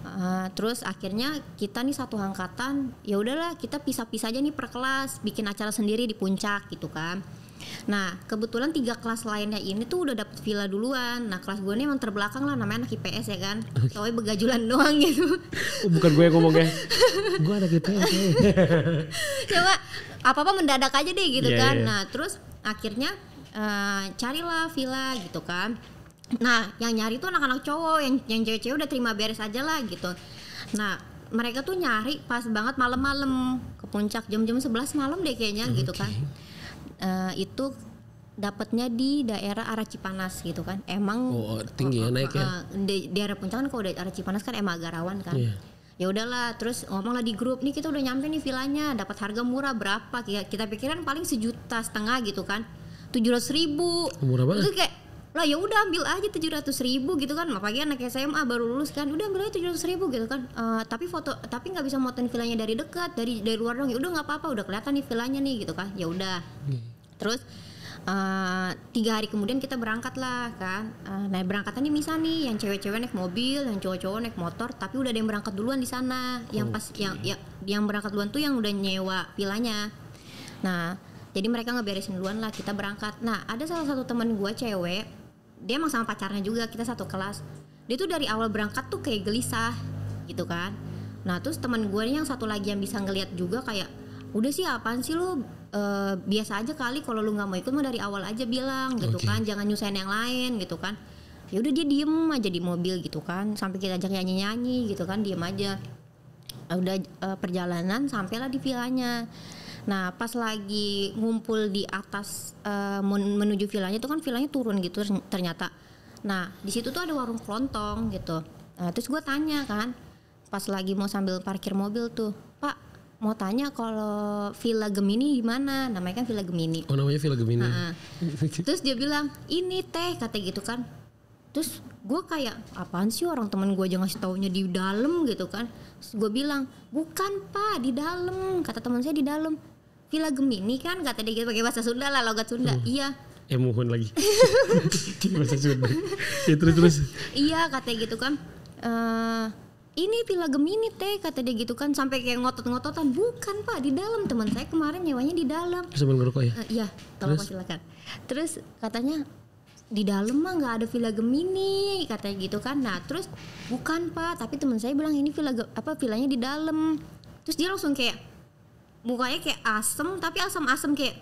Uh, terus akhirnya kita nih satu angkatan ya udahlah kita pisah-pisah aja nih per kelas bikin acara sendiri di puncak gitu kan nah kebetulan tiga kelas lainnya ini tuh udah dapet villa duluan. Nah kelas gue nih emang terbelakang lah namanya anak IPS ya kan. Soalnya begajulan (laughs) doang gitu. Oh, bukan gue yang ngomongnya. (laughs) gue anak IPS. coba apa apa mendadak aja deh gitu Iya, kan. iya. nah terus akhirnya eh, carilah villa gitu kan. Nah yang nyari tuh anak-anak cowok. Yang yang cewek-cewek udah terima beres aja lah gitu. Nah mereka tuh nyari pas banget malam-malam. Ke puncak jam-jam 11 malam deh kayaknya gitu kan Eh, itu dapatnya di daerah arah Cipanas gitu kan. Emang Oh, tinggi ya naik ya. Eh, di, di arah puncak kan kalau arah Cipanas kan emang agak rawan kan. Iya. ya udahlah terus ngomong lah di grup nih kita udah nyampe nih villanya dapat harga murah berapa? Kita, kita pikiran paling sejuta setengah gitu kan. tujuh ratus ribu. Murah banget. terus kayak lah ya udah ambil aja tujuh ratus ribu gitu kan. Apalagi anak SMA baru lulus kan udah ambil aja tujuh ratus ribu gitu kan. Eh, tapi foto tapi nggak bisa motoin villanya dari dekat dari dari luar dong ya udah nggak apa-apa udah kelihatan nih villanya nih gitu kan. Ya udah terus eh, tiga hari kemudian kita berangkat lah kan. Eh, nah berangkatannya misah nih yang cewek-cewek naik mobil yang cowok-cowok naik motor tapi udah ada yang berangkat duluan di sana. Yang pas yang, yang yang berangkat duluan tuh yang udah nyewa villanya nah jadi mereka ngeberesin duluan lah kita berangkat. Nah ada salah satu teman gua cewek dia emang sama pacarnya juga kita satu kelas. Dia tuh dari awal berangkat tuh kayak gelisah gitu kan. Nah terus teman gue yang satu lagi yang bisa ngeliat juga kayak udah sih apaan sih lu Eh, biasa aja kali kalau lu nggak mau ikut mah dari awal aja bilang gitu Oke. kan jangan nyusahin yang lain gitu kan. Ya udah dia diem aja di mobil gitu kan sampai kita ajak nyanyi nyanyi gitu kan diem aja. Eh, udah eh, perjalanan sampailah di villanya nah pas lagi ngumpul di atas men- menuju villanya itu kan villanya turun gitu ternyata. Nah di situ tuh ada warung kelontong gitu. Nah, terus gue tanya kan pas lagi mau sambil parkir mobil tuh pak mau tanya kalau villa Gemini di mana namanya kan villa Gemini. Oh namanya Villa Gemini. Nah, terus dia bilang ini teh kata gitu kan. Terus gue kayak apaan sih orang teman gue aja ngasih taunya di dalam gitu kan. Gue bilang bukan pak di dalam kata teman saya di dalam Villa Gemini kan? kata dia gitu pakai bahasa Sunda lah logat Sunda. Iya. Eh mohon lagi. (laughs) Bahasa Sunda. Ya terus terus. iya kata gitu kan. Eh ini Villa Gemini teh kata dia gitu kan sampai kayak ngotot-ngototan bukan pak di dalam teman saya kemarin nyewanya di dalam Sambil ngerokok ya. Eh, iya, tolong Pak, silakan. Terus katanya di dalam mah nggak ada villa Gemini katanya gitu kan. Nah terus bukan pak, tapi teman saya bilang ini villa apa villanya di dalam. Terus dia langsung kayak mukanya kayak asem, tapi asem-asem kayak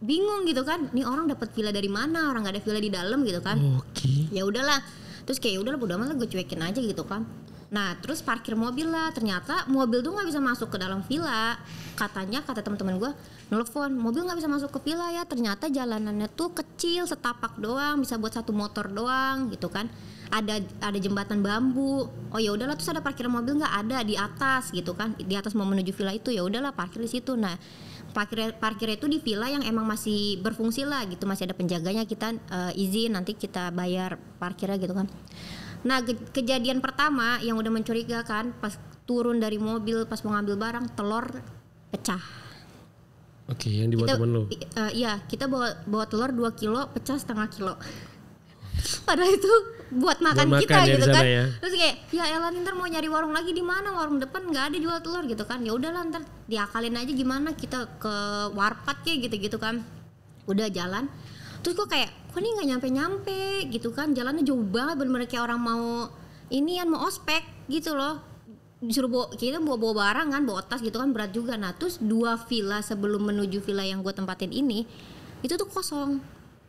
bingung gitu kan. Nih orang dapat villa dari mana? Orang nggak ada villa di dalam gitu kan Oke. ya udahlah terus kayak "Ya udahlah udah amat gue cuekin aja gitu kan nah terus parkir mobil lah. Ternyata mobil tuh nggak bisa masuk ke dalam villa. Katanya kata teman-teman gue nelfon mobil nggak bisa masuk ke villa ya. Ternyata jalanannya tuh kecil setapak doang bisa buat satu motor doang gitu kan. Ada ada jembatan bambu. Oh ya udahlah terus ada parkir mobil nggak? Ada di atas gitu kan. Di atas mau menuju villa itu. Ya udahlah parkir di situ. Nah parkir parkirnya itu di villa yang emang masih berfungsi lah gitu. Masih ada penjaganya kita eh, izin nanti kita bayar parkirnya gitu kan nah ke- kejadian pertama yang udah mencurigakan pas turun dari mobil pas mau ngambil barang telur pecah. Oke yang dibawa kita temen lo. i- eh, iya kita bawa bawa telur 2 kilo pecah setengah kilo. (laughs) Padahal itu buat makan Buat kita makan ya gitu kan. ya. terus kayak ya elah ntar mau nyari warung lagi di mana? Warung depan nggak ada jual telur gitu kan. Ya udahlah ntar diakalin aja gimana kita ke warpat kayak gitu gitu kan. Udah jalan terus kok kayak kok ini nggak nyampe nyampe gitu kan jalannya jauh banget bener-bener kayak orang mau inian mau ospek gitu loh. Disuruh bawa kita bawa bawa barang kan bawa tas gitu kan berat juga. Nah terus dua villa sebelum menuju villa yang gue tempatin ini itu tuh kosong.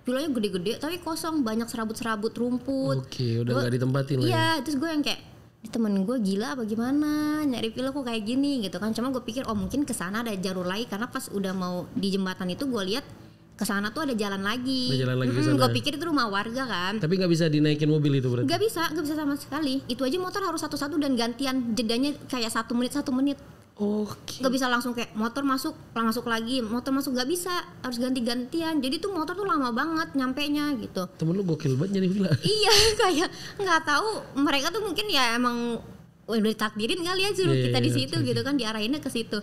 Villanya gede-gede tapi kosong. Banyak serabut-serabut rumput. Oke udah nggak ditempatin lah. ya. Iya, terus gue yang kayak "Di temen gue gila apa gimana? Nyari villa kok kayak gini? Gitu kan. Cuma gue pikir oh mungkin ke sana ada jalur lagi karena pas udah mau di jembatan itu gue lihat ke sana tuh ada jalan lagi. Ada jalan lagi sana. gue pikir itu rumah warga kan. Tapi nggak bisa dinaikin mobil itu berarti. nggak bisa nggak bisa sama sekali. Itu aja motor harus satu-satu dan gantian. Jedanya kayak satu menit satu menit. Oke. nggak bisa langsung kayak motor masuk masuk lagi. Motor masuk nggak bisa harus ganti-gantian. Jadi tuh motor tuh lama banget nyampe nya gitu. Temen lu gokil banget nyari villa. (laughs) iya kayak nggak tahu. Mereka tuh mungkin ya emang udah ditakdirin kali ya suruh Iya, kita di iya, situ gitu kan diarahinnya ke situ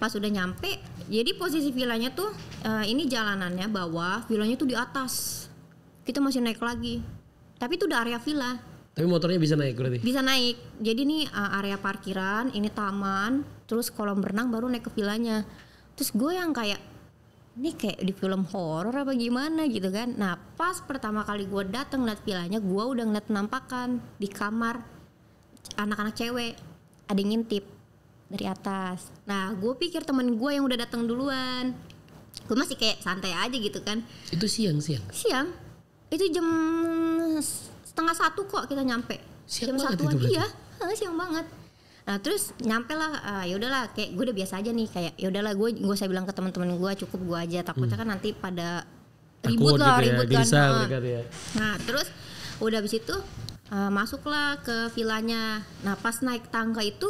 pas udah nyampe jadi posisi villanya tuh eh, ini jalanannya bawah villanya tuh di atas. Kita masih naik lagi. Tapi itu udah area villa. Tapi motornya bisa naik berarti. bisa naik. Jadi nih uh, area parkiran ini taman terus kolam renang baru naik ke villanya. Terus gue yang kayak ini kayak di film horor apa gimana? gitu kan. Nah pas pertama kali gue dateng liat villanya gue udah ngeliat penampakan di kamar anak-anak cewek. Ada yang ngintip dari atas nah gue pikir temen gue yang udah datang duluan gue masih kayak santai aja gitu kan Itu siang-siang. siang itu jam setengah satu kok kita nyampe Siang jam satuan itu berarti? iya siang banget nah terus nyampe lah ah, ya udahlah kayak gue udah biasa aja nih kayak ya udahlah gue gue saya bilang ke teman-teman gue cukup gue aja takutnya kan nanti pada ribut Hmm. Takut lah gitu ya, ribut kan gelisah Ah. mereka tuh ya. Nah terus udah habis itu uh, masuklah ke villanya. Nah pas naik tangga itu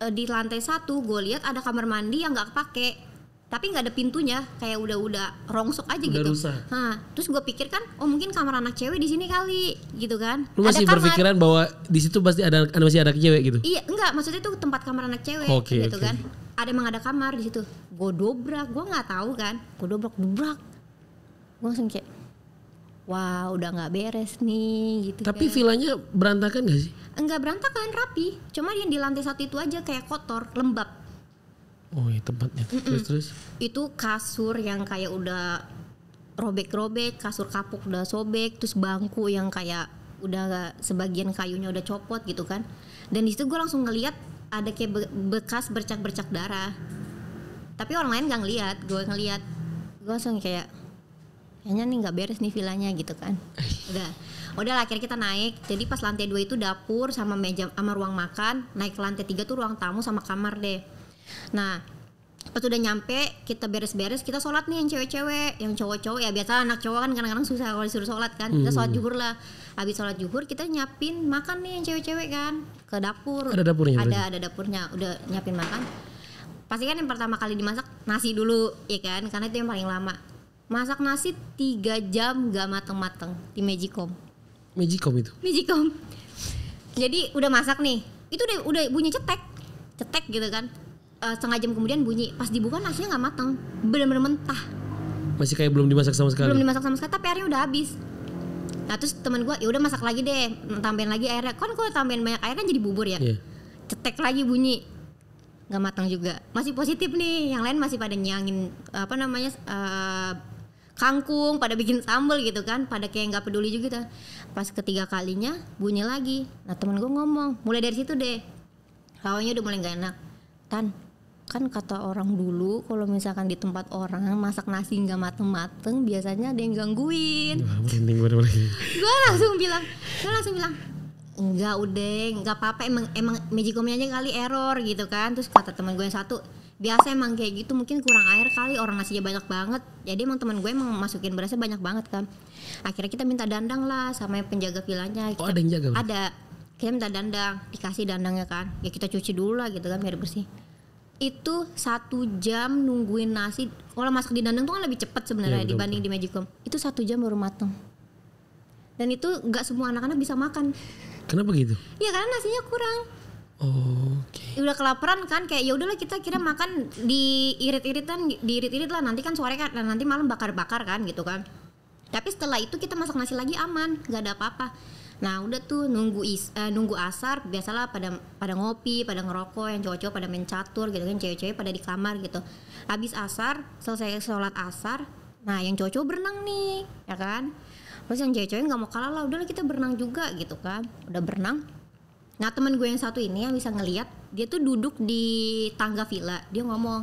uh, di lantai satu gue lihat ada kamar mandi yang nggak kepake, tapi nggak ada pintunya, kayak udah udah rongsok aja Udah gitu. rusak. Nah terus gue pikir kan, oh mungkin kamar anak cewek di sini kali, gitu kan? Lu masih Ada kamar. berpikiran bahwa di situ pasti ada ada masih ada cewek gitu. Iya enggak maksudnya itu tempat kamar anak cewek Oke, gitu oke. kan. Ada emang ada kamar di situ. Gue dobrak, gue nggak tahu kan. Gue dobrak dobrak. Gue langsung kayak, wah udah nggak beres nih gitu. Tapi kan. villanya berantakan gak sih? enggak berantakan rapi. Cuma yang di lantai satu itu aja kayak kotor, lembab. Oh iya tempatnya. Terus terus. Itu kasur yang kayak udah robek-robek, kasur kapuk udah sobek, terus bangku yang kayak udah sebagian kayunya udah copot gitu kan. Dan di situ gue langsung ngeliat ada kayak be- bekas bercak-bercak darah. Tapi orang lain nggak ngeliat, gue ngeliat, gue langsung kayak kayaknya nih nggak beres nih villanya gitu kan. (laughs) Udah, udah lah, akhirnya kita naik. Jadi pas lantai dua itu dapur sama meja sama ruang makan, naik ke lantai tiga tuh ruang tamu sama kamar deh. Nah, pas udah nyampe kita beres-beres kita sholat nih yang cewek-cewek. Yang cowok-cowok ya biasa anak cowok kan kadang-kadang susah kalau disuruh sholat kan. Kita sholat zuhur lah. Habis sholat zuhur kita nyapin makan nih yang cewek-cewek kan. Ke dapur. Ada dapurnya ada berarti? ada dapurnya. Udah nyapin makan. Pasti kan yang pertama kali dimasak nasi dulu ya kan? Karena itu yang paling lama masak nasi tiga jam gak mateng-mateng di Magicom. Magicom itu. Magicom. Jadi udah masak nih. Itu udah udah bunyi cetek. Cetek gitu kan. Eh, setengah jam kemudian bunyi. Pas dibuka nasinya nggak matang bener-bener mentah. Masih kayak belum dimasak sama sekali. belum dimasak sama sekali tapi airnya udah habis. Nah terus teman gue ya udah masak lagi deh. Tambahin lagi airnya. Kan kalau tambahin banyak air kan jadi bubur ya. Iya. cetek lagi bunyi. Nggak matang juga. Masih positif nih. Yang lain masih pada nyangin apa namanya eh, kangkung pada bikin sambal gitu kan pada kayak nggak peduli juga tuh. pas ketiga kalinya bunyi lagi. Nah temen gue ngomong mulai dari situ deh. Hawanya udah mulai nggak enak. Tan kan kata orang dulu kalau misalkan di tempat orang masak nasi nggak mateng-mateng biasanya ada yang gangguin. Wah, gue langsung bilang gue langsung bilang enggak udah nggak apa-apa emang emang magicomnya aja kali error gitu kan. Terus kata teman gue yang satu biasa emang kayak gitu mungkin kurang air kali orang nasinya banyak banget. Jadi emang teman gue emang masukin berasnya banyak banget kan akhirnya kita minta dandang lah sama yang penjaga vilanya. Oh Kita- ada yang jaga. ada. Kita minta dandang dikasih dandangnya kan ya kita cuci dulu lah gitu kan biar bersih. Itu satu jam nungguin nasi. Kalau masak di dandang tuh kan lebih cepat sebenarnya betul, dibanding di magicom itu satu jam baru mateng. Dan itu nggak semua anak-anak bisa makan. Kenapa gitu? ya karena nasinya kurang Oke. udah kelaparan kan? Kayak ya udahlah kita kira makan di irit-iritan diirit-irit lah. Nanti kan sore kan dan nanti malam bakar-bakar kan gitu kan. Tapi setelah itu kita masak nasi lagi aman nggak ada apa-apa. Nah udah tuh nunggu is eh, nunggu asar biasalah pada pada ngopi pada ngerokok yang cowok-cowok pada main catur gitu kan cewek-cewek pada di kamar gitu. Habis asar selesai sholat asar nah yang cowok-cowok berenang nih ya kan? Terus yang cewek-cewek nggak mau kalah lah udahlah kita berenang juga gitu kan. Udah berenang Nah temen gue yang satu ini yang bisa ngeliat dia tuh duduk di tangga villa dia ngomong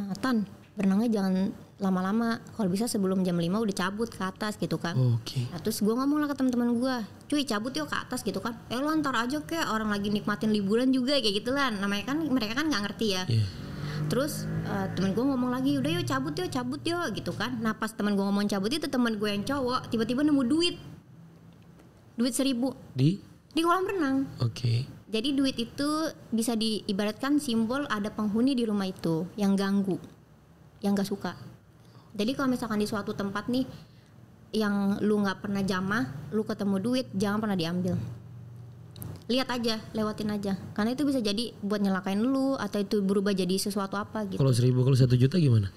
"Ah, Tan berenangnya jangan lama-lama kalau bisa sebelum jam 5 udah cabut ke atas gitu kan Oke. Nah, terus gue ngomong lah ke teman-teman gue, cuy cabut yuk ke atas gitu kan. Eh lo ntar aja kayak orang lagi nikmatin liburan juga kayak gitu lah. Namanya kan mereka kan nggak ngerti ya. Iya. Terus eh, temen gue ngomong lagi, udah yuk cabut yuk cabut yuk gitu kan. Nah pas temen gue ngomong cabut itu temen gue yang cowok tiba-tiba nemu duit, duit seribu Di? Di kolam renang. Oke. Jadi duit itu bisa diibaratkan simbol ada penghuni di rumah itu yang ganggu, yang gak suka. Jadi kalau misalkan di suatu tempat nih yang lu nggak pernah jamah, lu ketemu duit jangan pernah diambil. Lihat aja, lewatin aja. Karena itu bisa jadi buat nyelakain lu atau itu berubah jadi sesuatu apa gitu. Kalau seribu kalau satu juta gimana?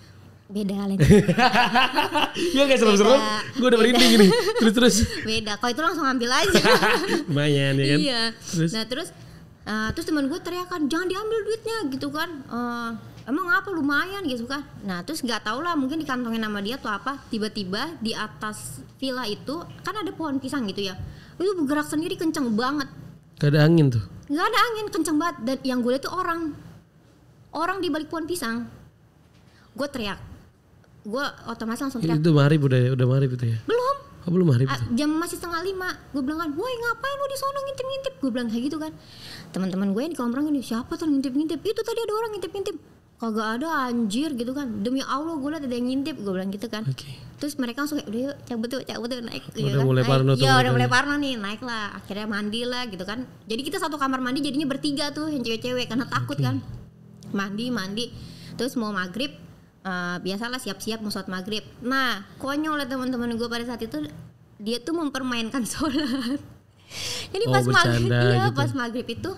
Beda (laughs) Iya gak serem-serem? Beda. Gue udah merinding gini. Terus-terus. (laughs) beda kalau itu langsung ambil aja (laughs) Lumayan ya kan? iya Terus? nah terus uh, terus teman gue teriakan jangan diambil duitnya gitu kan Uh, emang apa lumayan gitu kan nah terus nggak tau lah mungkin dikantongin sama dia atau apa tiba-tiba di atas villa itu kan ada pohon pisang gitu ya itu bergerak sendiri kenceng banget Gak ada angin tuh. nggak ada angin kenceng banget dan yang gue lihat tuh orang orang di balik pohon pisang gue teriak gue otomatis langsung teriak Itu marib udah udah marib itu ya. belum. Oh belum marib Ah, itu. jam masih setengah lima. Gue bilang kan woi ngapain lu di sono ngintip ngintip gue bilang kayak gitu kan. Teman-teman gue yang di renang ini siapa tuh ngintip ngintip itu tadi ada orang ngintip ngintip kagak ada anjir gitu kan. Demi allah gue liat ada yang ngintip gue bilang gitu kan. Oke. terus mereka langsung kayak udah yuk cabut yuk cabut yuk naik. Udah mulai naik. parno tuh ya mereka udah mulai nih. parno nih naik lah. Akhirnya mandi lah gitu kan. Jadi kita satu kamar mandi jadinya bertiga tuh yang cewek-cewek karena takut kan. Mandi mandi. Terus mau maghrib eh, biasalah siap-siap mau sholat maghrib. Nah konyol lah teman-teman gue pada saat itu dia tuh mempermainkan (laughs) sholat. Jadi Oh, pas maghrib iya, gitu. pas maghrib itu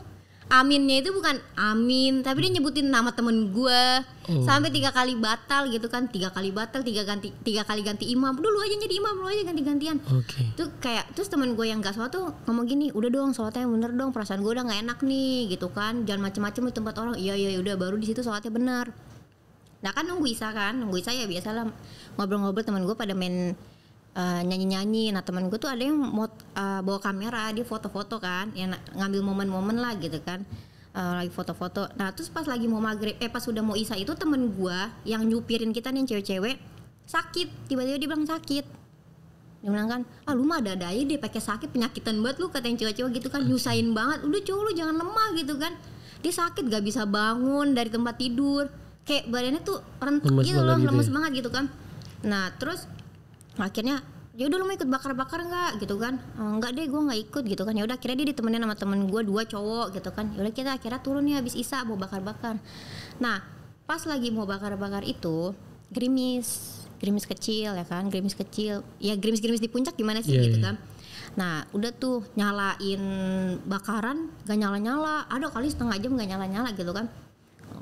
aminnya itu bukan amin tapi dia nyebutin nama temen gue Oh. sampai tiga kali batal gitu kan tiga kali batal tiga ganti tiga kali ganti imam. Dulu aja jadi imam lu aja ganti gantian Oke. tuh kayak terus temen gue yang gak sholat tuh ngomong gini udah dong sholatnya yang bener dong perasaan gue udah nggak enak nih gitu kan. Jangan macem-macem di tempat orang iya iya udah baru di situ sholatnya benar nah kan nunggu isa kan nunggu isa ya biasalah ngobrol-ngobrol temen gue pada main eh, nyanyi-nyanyi. Nah temen gue tuh ada yang mau eh, bawa kamera dia foto-foto kan ya na- ngambil momen-momen lah gitu kan Eh, lagi foto-foto. Nah terus pas lagi mau maghrib eh pas udah mau isa itu temen gue yang nyupirin kita nih yang cewek-cewek sakit. Tiba-tiba dia bilang sakit. Dia bilang kan ah lu mah ada ada aja deh pakai sakit penyakitan banget lu kata yang cewek-cewek gitu kan nyusahin banget. Udah cowok lu jangan lemah gitu kan. Dia sakit gak bisa bangun dari tempat tidur kayak badannya tuh rentek Lemes gitu loh gitu lemes ya. banget gitu kan. Nah terus akhirnya ya udah lu mau ikut bakar-bakar nggak? Gitu kan. "Eh, enggak deh gue nggak ikut gitu kan. Ya udah akhirnya dia ditemenin sama temen gue dua cowok gitu kan. Ya udah kita akhirnya turun nih habis isa mau bakar-bakar. Nah pas lagi mau bakar-bakar itu gerimis gerimis kecil ya kan gerimis kecil. Ya gerimis-gerimis di puncak gimana sih Iya, gitu iya. kan. Nah udah tuh nyalain bakaran gak nyala-nyala. Ada kali setengah jam gak nyala-nyala gitu kan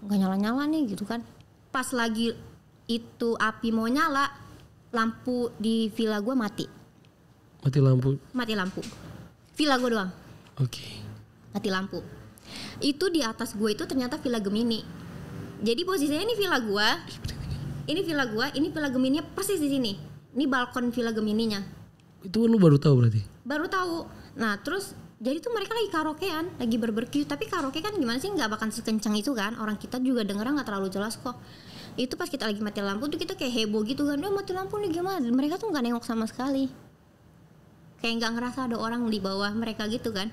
gak nyala-nyala nih gitu kan. Pas lagi itu api mau nyala lampu di villa gue mati. Mati lampu. mati lampu. Villa gue doang. Oke. mati lampu. Itu di atas gue itu ternyata villa Gemini. Jadi posisinya ini villa gue ini. Villa gue ini villa Gemini persis di sini. Ini balkon villa Gemininya. Itu lu baru tahu berarti. baru tahu. Nah terus jadi tuh mereka lagi karaokean lagi berberkyu tapi karaoke kan gimana sih? Nggak bakal sekencang itu kan? Orang kita juga dengernya nggak terlalu jelas kok. Itu pas kita lagi mati lampu tuh kita kayak heboh gitu kan. Oh mati lampu nih gimana? Mereka tuh nggak nengok sama sekali. Kayak nggak ngerasa ada orang di bawah mereka gitu kan.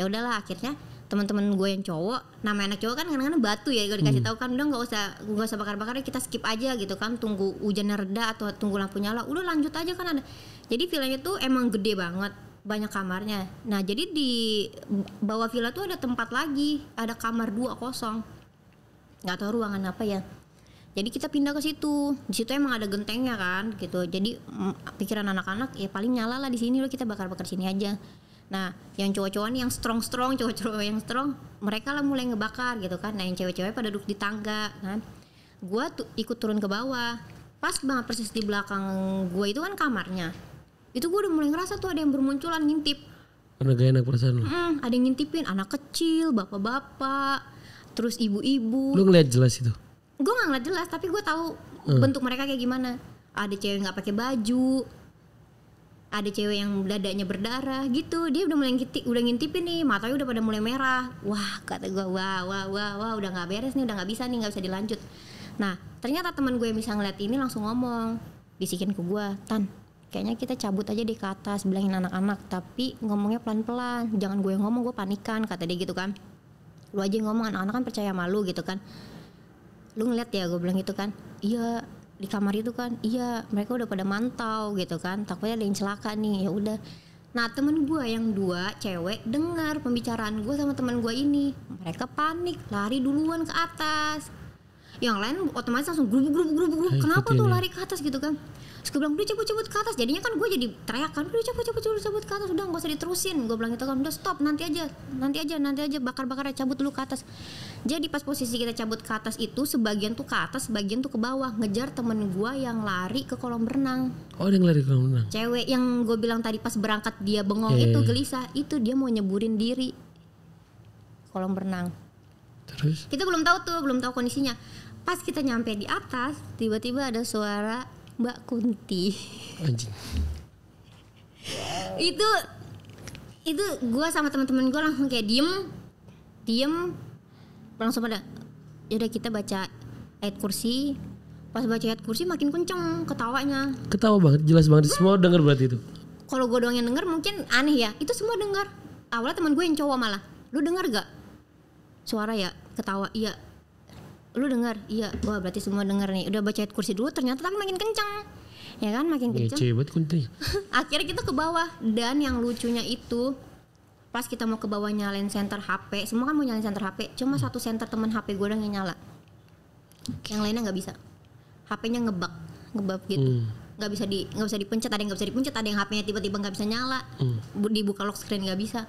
Ya udahlah akhirnya teman-teman gue yang cowok nama anak cowok kan kadang-kadang batu ya gue dikasih tahu kan udah nggak usah nggak usah bakar-bakar kita skip aja gitu kan. Tunggu hujannya reda atau tunggu lampu nyala udah lanjut aja kan ada. Jadi villanya tuh emang gede banget banyak kamarnya. Nah jadi di bawah villa tuh ada tempat lagi ada kamar dua kosong. Nggak tahu ruangan apa ya. Jadi kita pindah ke situ. Di situ emang ada gentengnya kan gitu. Jadi mm, pikiran anak-anak ya paling nyala lah di sini loh kita bakar-bakar sini aja. Nah yang cowok-cowok nih yang strong strong cowok-cowok yang strong mereka lah mulai ngebakar gitu kan. Nah yang cewek-cewek pada duduk di tangga kan. Gua tuh ikut turun ke bawah. Pas banget persis di belakang gue itu kan kamarnya itu gue udah mulai ngerasa tuh ada yang bermunculan ngintip. Karena gak enak perasaan lu. Hmm, ada yang ngintipin anak kecil bapak-bapak terus ibu-ibu. Lu ngeliat jelas itu. gue nggak ngeliat jelas tapi gue tahu bentuk mereka kayak gimana. Ada cewek nggak pakai baju ada cewek yang dadanya berdarah gitu. Dia udah mulai ngintip, udah ngintipin nih matanya udah pada mulai merah. Wah kata gue wah wah wah wah udah nggak beres nih udah nggak bisa nih nggak bisa dilanjut. Nah ternyata teman gue yang bisa ngeliat ini langsung ngomong bisikin ke gue tan kayaknya kita cabut aja deh ke atas bilangin anak-anak. Tapi ngomongnya pelan-pelan. Jangan gue yang ngomong gue panikan kata dia gitu kan. Lu aja yang ngomong anak-anak kan percaya malu gitu kan. Lu ngeliat ya gue bilang gitu kan. Iya di kamar itu kan. Iya mereka udah pada mantau gitu kan. Takutnya ada yang celaka nih ya udah. Nah temen gue yang dua cewek dengar pembicaraan gue sama temen gue ini. Mereka panik lari duluan ke atas. Yang lain otomatis langsung grup grup grup grup. Kenapa tuh ya. lari ke atas gitu kan Terus gue bilang udah cabut cabut ke atas. Jadinya kan gue jadi teriak kan udah cabut cabut cabut cabut ke atas. Udah nggak usah diterusin. Gue bilang gitu kan udah stop nanti aja nanti aja nanti aja bakar bakar cabut dulu ke atas. Jadi pas posisi kita cabut ke atas itu sebagian tuh ke atas sebagian tuh ke bawah. Ngejar temen gue yang lari ke kolam renang. Oh ada yang lari ke kolam renang. cewek yang gue bilang tadi pas berangkat dia bengong Iya, itu iya. gelisah. Itu dia mau nyeburin diri kolam renang. Terus? kita belum tahu tuh belum tahu kondisinya. Pas kita nyampe di atas tiba-tiba ada suara Mbak Kunti. Anjing. (laughs) itu itu gue sama teman-teman gue langsung kayak diem diem. Langsung pada yaudah kita baca ayat kursi. Pas baca ayat kursi makin kenceng ketawanya. Ketawa banget, jelas banget. Semua denger berarti itu. kalau gue doang yang denger mungkin aneh ya. Itu semua denger. Awalnya teman gue yang cowok malah. Lu denger gak? Suara ya ketawa. Iya lu denger? Iya. Wah berarti semua denger nih. Udah baca ayat kursi dulu ternyata tapi makin kenceng. Ya kan? Makin banget kunti. (laughs) akhirnya kita ke bawah. Dan yang lucunya itu pas kita mau ke bawah nyalain center HP semua kan mau nyalain center HP cuma satu center teman HP gue yang nyala. Yang lainnya nggak bisa. HP-nya ngebug ngebug gitu. Hmm. nggak bisa di nggak bisa dipencet ada yang nggak bisa dipencet ada yang HP-nya tiba-tiba nggak bisa nyala. Hmm. Bu- dibuka lock screen nggak bisa.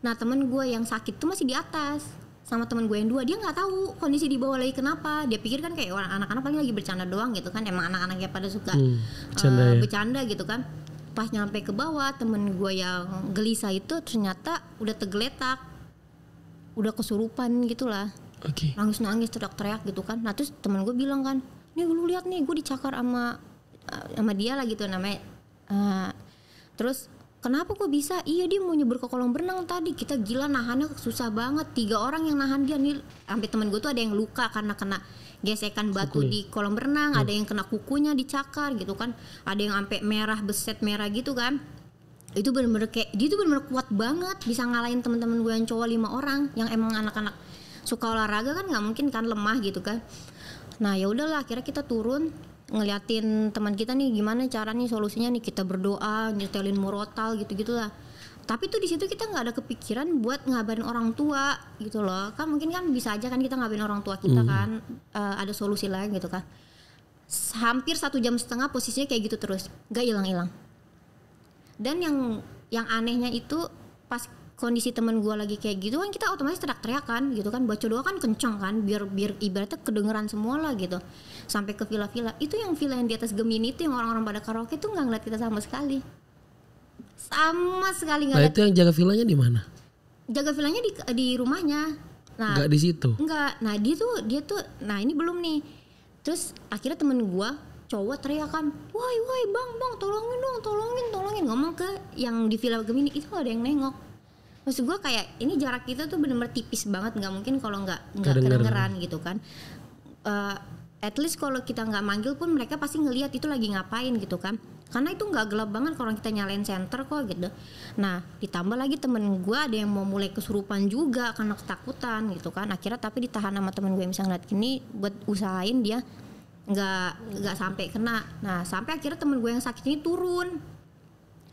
Nah temen gue yang sakit tuh masih di atas sama temen gue yang dua dia nggak tahu kondisi di bawah lagi kenapa. Dia pikir kan kayak orang anak-anak paling lagi bercanda doang gitu kan emang anak-anaknya pada suka Hmm, bercanda eh, ya. bercanda gitu kan. Pas nyampe ke bawah temen gue yang gelisah itu ternyata udah tegeletak udah kesurupan gitulah. Oke. nangis nangis teriak-teriak gitu kan. Nah terus temen gue bilang kan nih lu lihat nih gue dicakar sama eh, sama dia lah gitu namanya. Eh, terus kenapa kok bisa? Iya dia mau nyebur ke kolam renang tadi. Kita gila nahannya susah banget. Tiga orang yang nahan dia nih. Sampai temen gue tuh ada yang luka karena kena gesekan batu di kolam renang ada yang kena kukunya dicakar gitu kan. Ada yang sampai merah beset merah gitu kan. Itu bener-bener kayak dia tuh bener-bener kuat banget. Bisa ngalahin teman-teman gue yang cowok lima orang yang emang anak-anak suka olahraga kan nggak mungkin kan lemah gitu kan. Nah ya udahlah akhirnya kita turun ngeliatin teman kita nih gimana cara nih solusinya nih kita berdoa nyetelin murotal gitu gitulah tapi tuh di situ kita nggak ada kepikiran buat ngabarin orang tua gitu loh. Kan mungkin kan bisa aja kan kita ngabarin orang tua kita kan eh, ada solusi lain gitu kan. Hampir satu jam setengah posisinya kayak gitu terus nggak hilang-hilang. Dan yang yang anehnya itu pas kondisi temen gue lagi kayak gitu kan kita otomatis teriak-teriak kan gitu kan baca doa kan kenceng kan biar biar ibaratnya kedengeran semua lah gitu sampai ke villa-villa itu yang villa yang di atas Gemini itu yang orang-orang pada karaoke tuh nggak ngeliat kita sama sekali sama sekali nggak Nah itu yang jaga villanya di mana? jaga villanya di di rumahnya nah Enggak di situ. Enggak. Nah, dia tuh dia tuh nah ini belum nih. Terus akhirnya temen gua cowok teriakan, "Woi, woi, Bang, Bang, tolongin dong, tolongin, tolongin." Ngomong ke yang di Villa Gemini itu ada yang nengok. Maksud gua kayak ini jarak kita tuh bener-bener tipis banget, nggak mungkin kalau nggak nggak Kedenger. kedengeran gitu kan. Eh, at least kalau kita nggak manggil pun mereka pasti ngelihat itu lagi ngapain gitu kan. Karena itu nggak gelap banget kalau kita nyalain center kok gitu. Nah ditambah lagi temen gue ada yang mau mulai kesurupan juga karena ketakutan gitu kan. Akhirnya tapi ditahan sama temen gue yang bisa ngeliat gini buat usahain dia nggak nggak sampai kena. Nah sampai akhirnya temen gue yang sakit ini turun.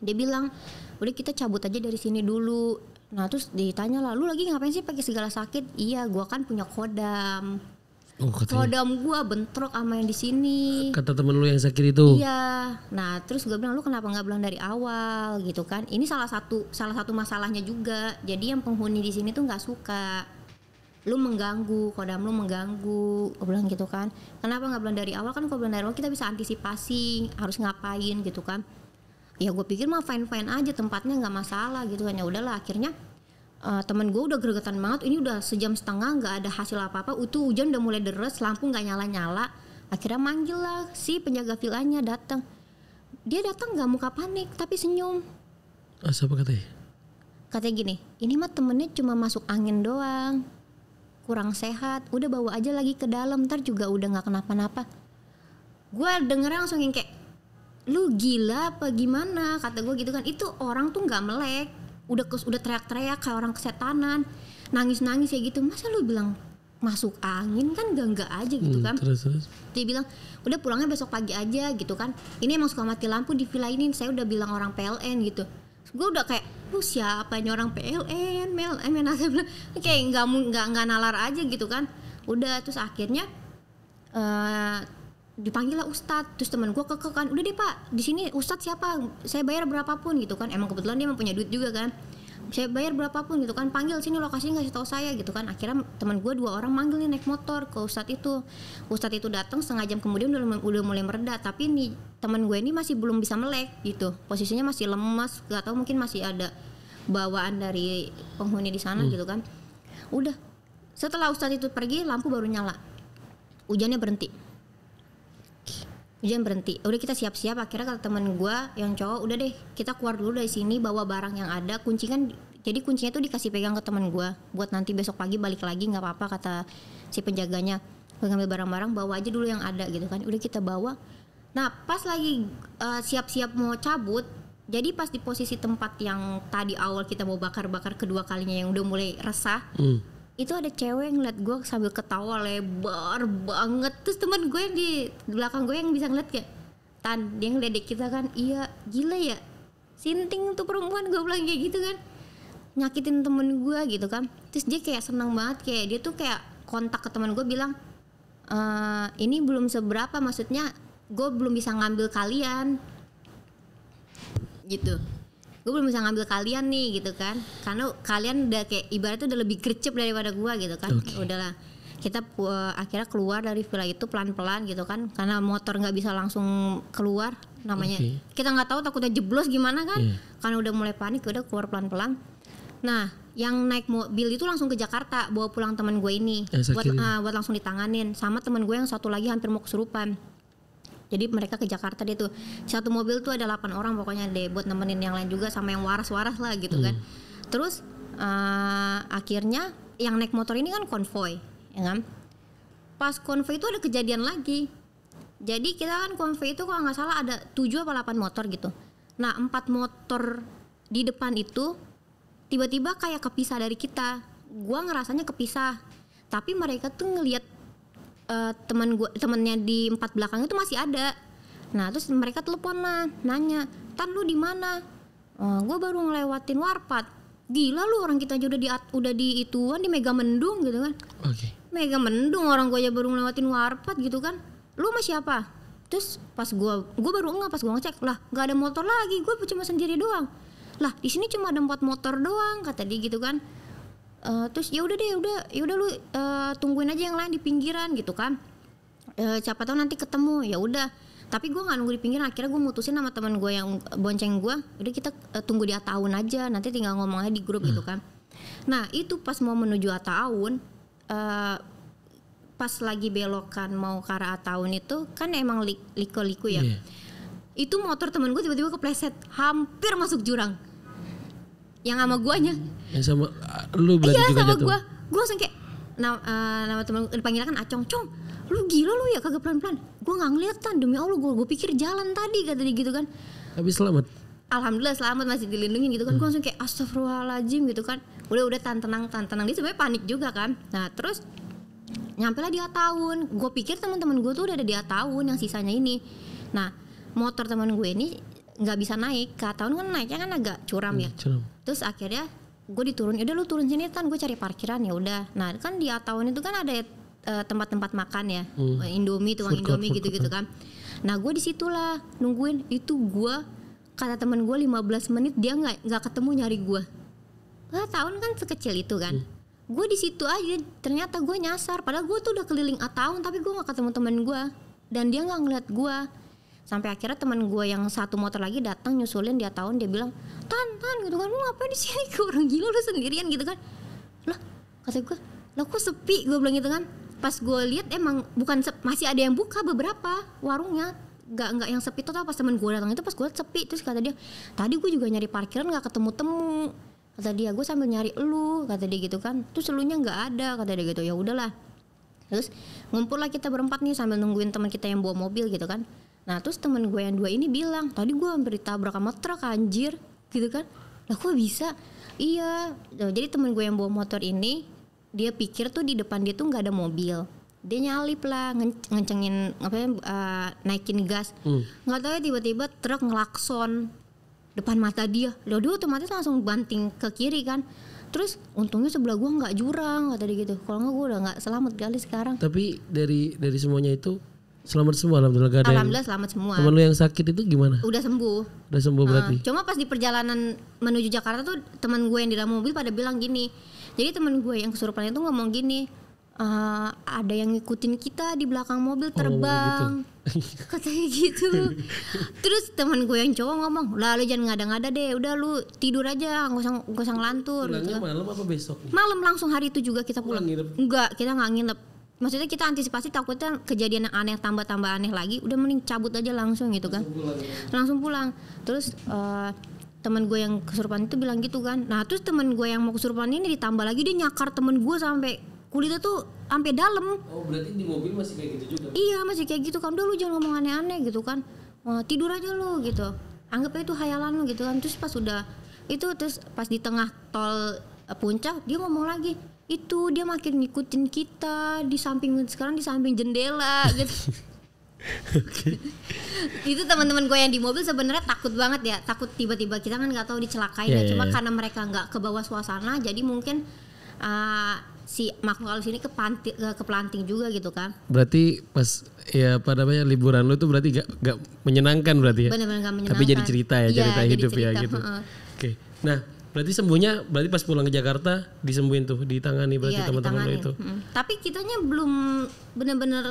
Dia bilang udah kita cabut aja dari sini dulu nah terus ditanya lah lu lagi ngapain sih pakai segala sakit iya gua kan punya kodam Oh katanya. kodam gua bentrok sama yang di sini Kata temen lu yang sakit itu. Iya. Nah, terus gue bilang lu kenapa nggak bilang dari awal gitu kan? Ini salah satu salah satu masalahnya juga. Jadi yang penghuni di sini tuh nggak suka lu mengganggu, kodam lu mengganggu, gue bilang gitu kan. Kenapa nggak bilang dari awal kan kalau bilang dari awal kita bisa antisipasi harus ngapain gitu kan. Ya gue pikir mah fine fine aja tempatnya nggak masalah gitu kan. Ya udahlah akhirnya eh, temen gue udah gregetan banget. Ini udah sejam setengah nggak ada hasil apa apa itu hujan udah mulai deres lampu nggak nyala nyala akhirnya manggil lah si penjaga villanya datang dia datang nggak muka panik tapi senyum. Ah, siapa katanya? katanya gini ini mah temennya cuma masuk angin doang kurang sehat. Udah bawa aja lagi ke dalam ntar juga udah nggak kenapa-napa. Gue dengernya langsung yang kayak lu gila apa gimana? Kata gue gitu kan. Itu orang tuh nggak melek. Udah kes, udah teriak-teriak kayak orang kesetanan. Nangis-nangis kayak gitu. Masa lu bilang masuk angin? Kan gak nggak aja gitu Hmm, kan. terus terus. dia bilang udah pulangnya besok pagi aja gitu kan. Ini emang suka mati lampu di villa ini saya udah bilang orang PLN gitu. Gue udah kayak lu siapa ini orang PLN Mel eh men (laughs) saya bilang kayak nggak nggak nggak nalar aja gitu kan. Udah terus akhirnya eh dipanggil lah ustadz. Terus teman gue keke kan udah deh pak di sini ustadz siapa? Saya bayar berapapun gitu kan. Emang kebetulan dia emang punya duit juga kan. Saya bayar berapapun gitu kan. Panggil sini lokasinya ngasih tahu saya gitu kan. Akhirnya teman gue dua orang manggil nih naik motor ke ustadz itu. Ustadz itu datang setengah jam kemudian udah udah mulai mereda. Tapi nih teman gue ini masih belum bisa melek gitu. Posisinya masih lemas gak tahu mungkin masih ada bawaan dari penghuni di sana gitu kan. Udah setelah ustadz itu pergi lampu baru nyala. Hujannya berhenti hujan berhenti. Udah kita siap-siap. Akhirnya kata temen gue yang cowok udah deh kita keluar dulu dari sini bawa barang yang ada. Kunci kan jadi kuncinya tuh dikasih pegang ke temen gue buat nanti besok pagi balik lagi nggak apa-apa kata si penjaganya. Mengambil barang-barang bawa aja dulu yang ada gitu kan. Udah kita bawa. Nah pas lagi uh, siap-siap mau cabut jadi pas di posisi tempat yang tadi awal kita mau bakar-bakar kedua kalinya yang udah mulai resah Hmm. Itu ada cewek ngeliat gue sambil ketawa lebar banget. Terus teman gue yang di belakang gue yang bisa ngeliat kayak tan dia ngeledek kita kan? Iya. Gila ya sinting tuh perempuan gue bilang kayak gitu kan. Nyakitin temen gue gitu kan. Terus dia kayak seneng banget kayak dia tuh kayak kontak ke teman gue bilang "Eh, ini belum seberapa maksudnya gue belum bisa ngambil kalian. Gitu gue belum bisa ngambil kalian nih gitu kan. Karena kalian udah kayak ibaratnya udah lebih gercep daripada gue gitu kan. Oke. udahlah. Kita pu- akhirnya keluar dari villa itu pelan-pelan gitu kan. Karena motor nggak bisa langsung keluar namanya. Oke. kita nggak tahu takutnya jeblos gimana kan. Iya. karena udah mulai panik udah keluar pelan-pelan. Nah yang naik mobil itu langsung ke Jakarta bawa pulang teman gue ini. Buat ah, buat langsung ditanganin. Sama teman gue yang satu lagi hampir mau kesurupan jadi mereka ke Jakarta dia tuh. Satu mobil tuh ada 8 orang pokoknya deh buat nemenin yang lain juga sama yang waras-waras lah gitu kan. Terus eh, akhirnya yang naik motor ini kan konvoy ya kan pas konvoy itu ada kejadian lagi. Jadi kita kan konvoy itu kalau nggak salah ada 7 apa 8 motor gitu. Nah empat motor di depan itu tiba-tiba kayak kepisah dari kita. Gua ngerasanya kepisah. Tapi mereka tuh ngelihat eh, teman gua temennya di empat belakang itu masih ada. Nah terus mereka telepon lah nanya tan lu di mana? "Eh, gua baru ngelewatin warpat. Gila lu orang kita aja udah di udah di ituan di Mega Mendung gitu kan. Oke. Mega Mendung orang gue aja baru ngelewatin warpat gitu kan. Lu sama siapa? Terus pas gua gua baru enggak pas gua ngecek lah nggak ada motor lagi gue cuma sendiri doang. Lah di sini cuma ada empat motor doang kata dia gitu kan Eh, terus ya udah deh udah ya udah lu eh, tungguin aja yang lain di pinggiran gitu kan. Eh, siapa tahu nanti ketemu ya udah. Tapi gue nggak nunggu di pinggiran akhirnya gue mutusin sama teman gue yang bonceng gue udah kita eh, tunggu di Ataun aja nanti tinggal ngomong aja di grup gitu kan. Nah itu pas mau menuju Ataun eh, pas lagi belokan mau ke arah Ataun itu kan emang li- liko-liku ya. Iya. itu motor temen gue tiba-tiba kepleset hampir masuk jurang yang sama guanya. Yang sama lu berarti iya juga sama jatuh. gue gue langsung kayak nama, eh, nama temen gue dipanggil kan acong. Cong lu gila lu ya kagak pelan pelan gue nggak ngeliat tan. Demi allah gue gue pikir jalan tadi kata dia gitu kan. Tapi selamat. alhamdulillah selamat masih dilindungi gitu kan. Gue langsung kayak astagfirullahaladzim gitu kan. Udah udah tan tenang tan. Tenang dia sebenarnya panik juga kan. Nah terus nyampe lah di Ataun gue pikir teman-teman gue tuh udah ada di Ataun yang sisanya ini. Nah motor teman gue ini nggak bisa naik. Ke Ataun kan naiknya kan agak curam ya. Curam. Terus akhirnya gue diturun udah lu turun sini kan gue cari parkiran. Ya udah. Nah kan di Ataun itu kan ada eh, tempat-tempat makan ya. Indomie tukang Food court, Indomie gitu-gitu kan. Nah gue di situlah nungguin. Itu gue kata teman gue 15 menit dia nggak nggak ketemu nyari gue lah tahun kan sekecil itu kan. Gue di situ aja ternyata gue nyasar. Padahal gue tuh udah keliling tahun tapi gue nggak ketemu teman gue dan dia nggak ngeliat gue sampai akhirnya teman gue yang satu motor lagi datang nyusulin dia tahun dia bilang tan tan gitu kan. Lu ngapain di sini? Ke orang gila lu sendirian gitu kan. Lah kata gue lah kok sepi? Gue bilang gitu kan. Pas gue lihat emang bukan masih ada yang buka beberapa warungnya. Nggak nggak yang sepi total pas teman gue datang itu pas gue sepi. Terus kata dia tadi gue juga nyari parkiran nggak ketemu temu. Kata dia gue sambil nyari elu kata dia gitu kan. Terus elunya nggak ada kata dia gitu. Ya udahlah. Terus ngumpul lah kita berempat nih sambil nungguin teman kita yang bawa mobil gitu kan nah terus teman gue yang dua ini bilang tadi gue hampir ditabrak sama truk anjir. Gitu kan? Lah kok bisa? Iya. Jadi teman gue yang bawa motor ini dia pikir tuh di depan dia tuh nggak ada mobil. Dia nyalip lah ngen- ngencengin apa ya eh, naikin gas. Hmm. nggak tahu ya tiba-tiba truk ngelakson depan mata dia. Lo dia otomatis langsung banting ke kiri kan. Terus untungnya sebelah gua nggak jurang kata dia gitu. Kalau nggak gua udah nggak selamat kali sekarang. Tapi dari dari semuanya itu Selamat semua alhamdulillah gak ada yang alhamdulillah selamat semua teman lu yang sakit itu gimana? udah sembuh Udah sembuh berarti. Uh, cuma pas di perjalanan menuju Jakarta tuh teman gue yang di dalam mobil pada bilang gini. Jadi teman gue yang kesurupan itu ngomong gini, "Eh, ada yang ngikutin kita di belakang mobil terbang. (laughs) Katanya gitu. Terus teman gue yang cowok ngomong, "Lah lu jangan ngada-ngada deh, udah lu tidur aja, nggak usah nggak usah ngelantur." Pulangnya gitu. malam apa besok? Malam langsung hari itu juga kita pulang. nginep? Enggak, kita nggak nginep. Maksudnya kita antisipasi takutnya kejadian yang aneh tambah-tambah aneh lagi, udah mending cabut aja langsung gitu kan. Langsung pulang. Terus eh, teman gue yang kesurupan itu bilang gitu kan. Nah, terus teman gue yang mau kesurupan ini ditambah lagi dia nyakar temen gue sampai kulitnya tuh sampai dalam. Oh berarti di mobil masih kayak gitu juga? Iya masih kayak gitu kan Udah lu jangan ngomong aneh-aneh gitu kan Wah, Tidur aja lu gitu Anggap aja itu hayalan lu gitu kan Terus pas udah Itu terus pas di tengah tol eh, puncak Dia ngomong lagi Itu dia makin ngikutin kita Di samping Sekarang di samping jendela gitu (laughs) (laughs) itu teman-teman gue yang di mobil sebenarnya takut banget ya takut tiba-tiba kita kan nggak tahu dicelakain Iya, ya iya, cuma iya. karena mereka nggak ke bawah suasana jadi mungkin uh, si makhluk halus ini kepanti, ke kepelanting juga gitu kan Berarti pas ya apa namanya liburan lu itu berarti gak, gak menyenangkan berarti ya? benar-benar nggak menyenangkan Tapi jadi cerita ya, Iya, cerita jadi hidup ya cerita, gitu. heeh. Oke. Nah, berarti sembuhnya berarti pas pulang ke Jakarta disembuhin tuh, ditangani berarti Iya, teman-teman ditangani. itu. Mm. Tapi kitanya belum benar-benar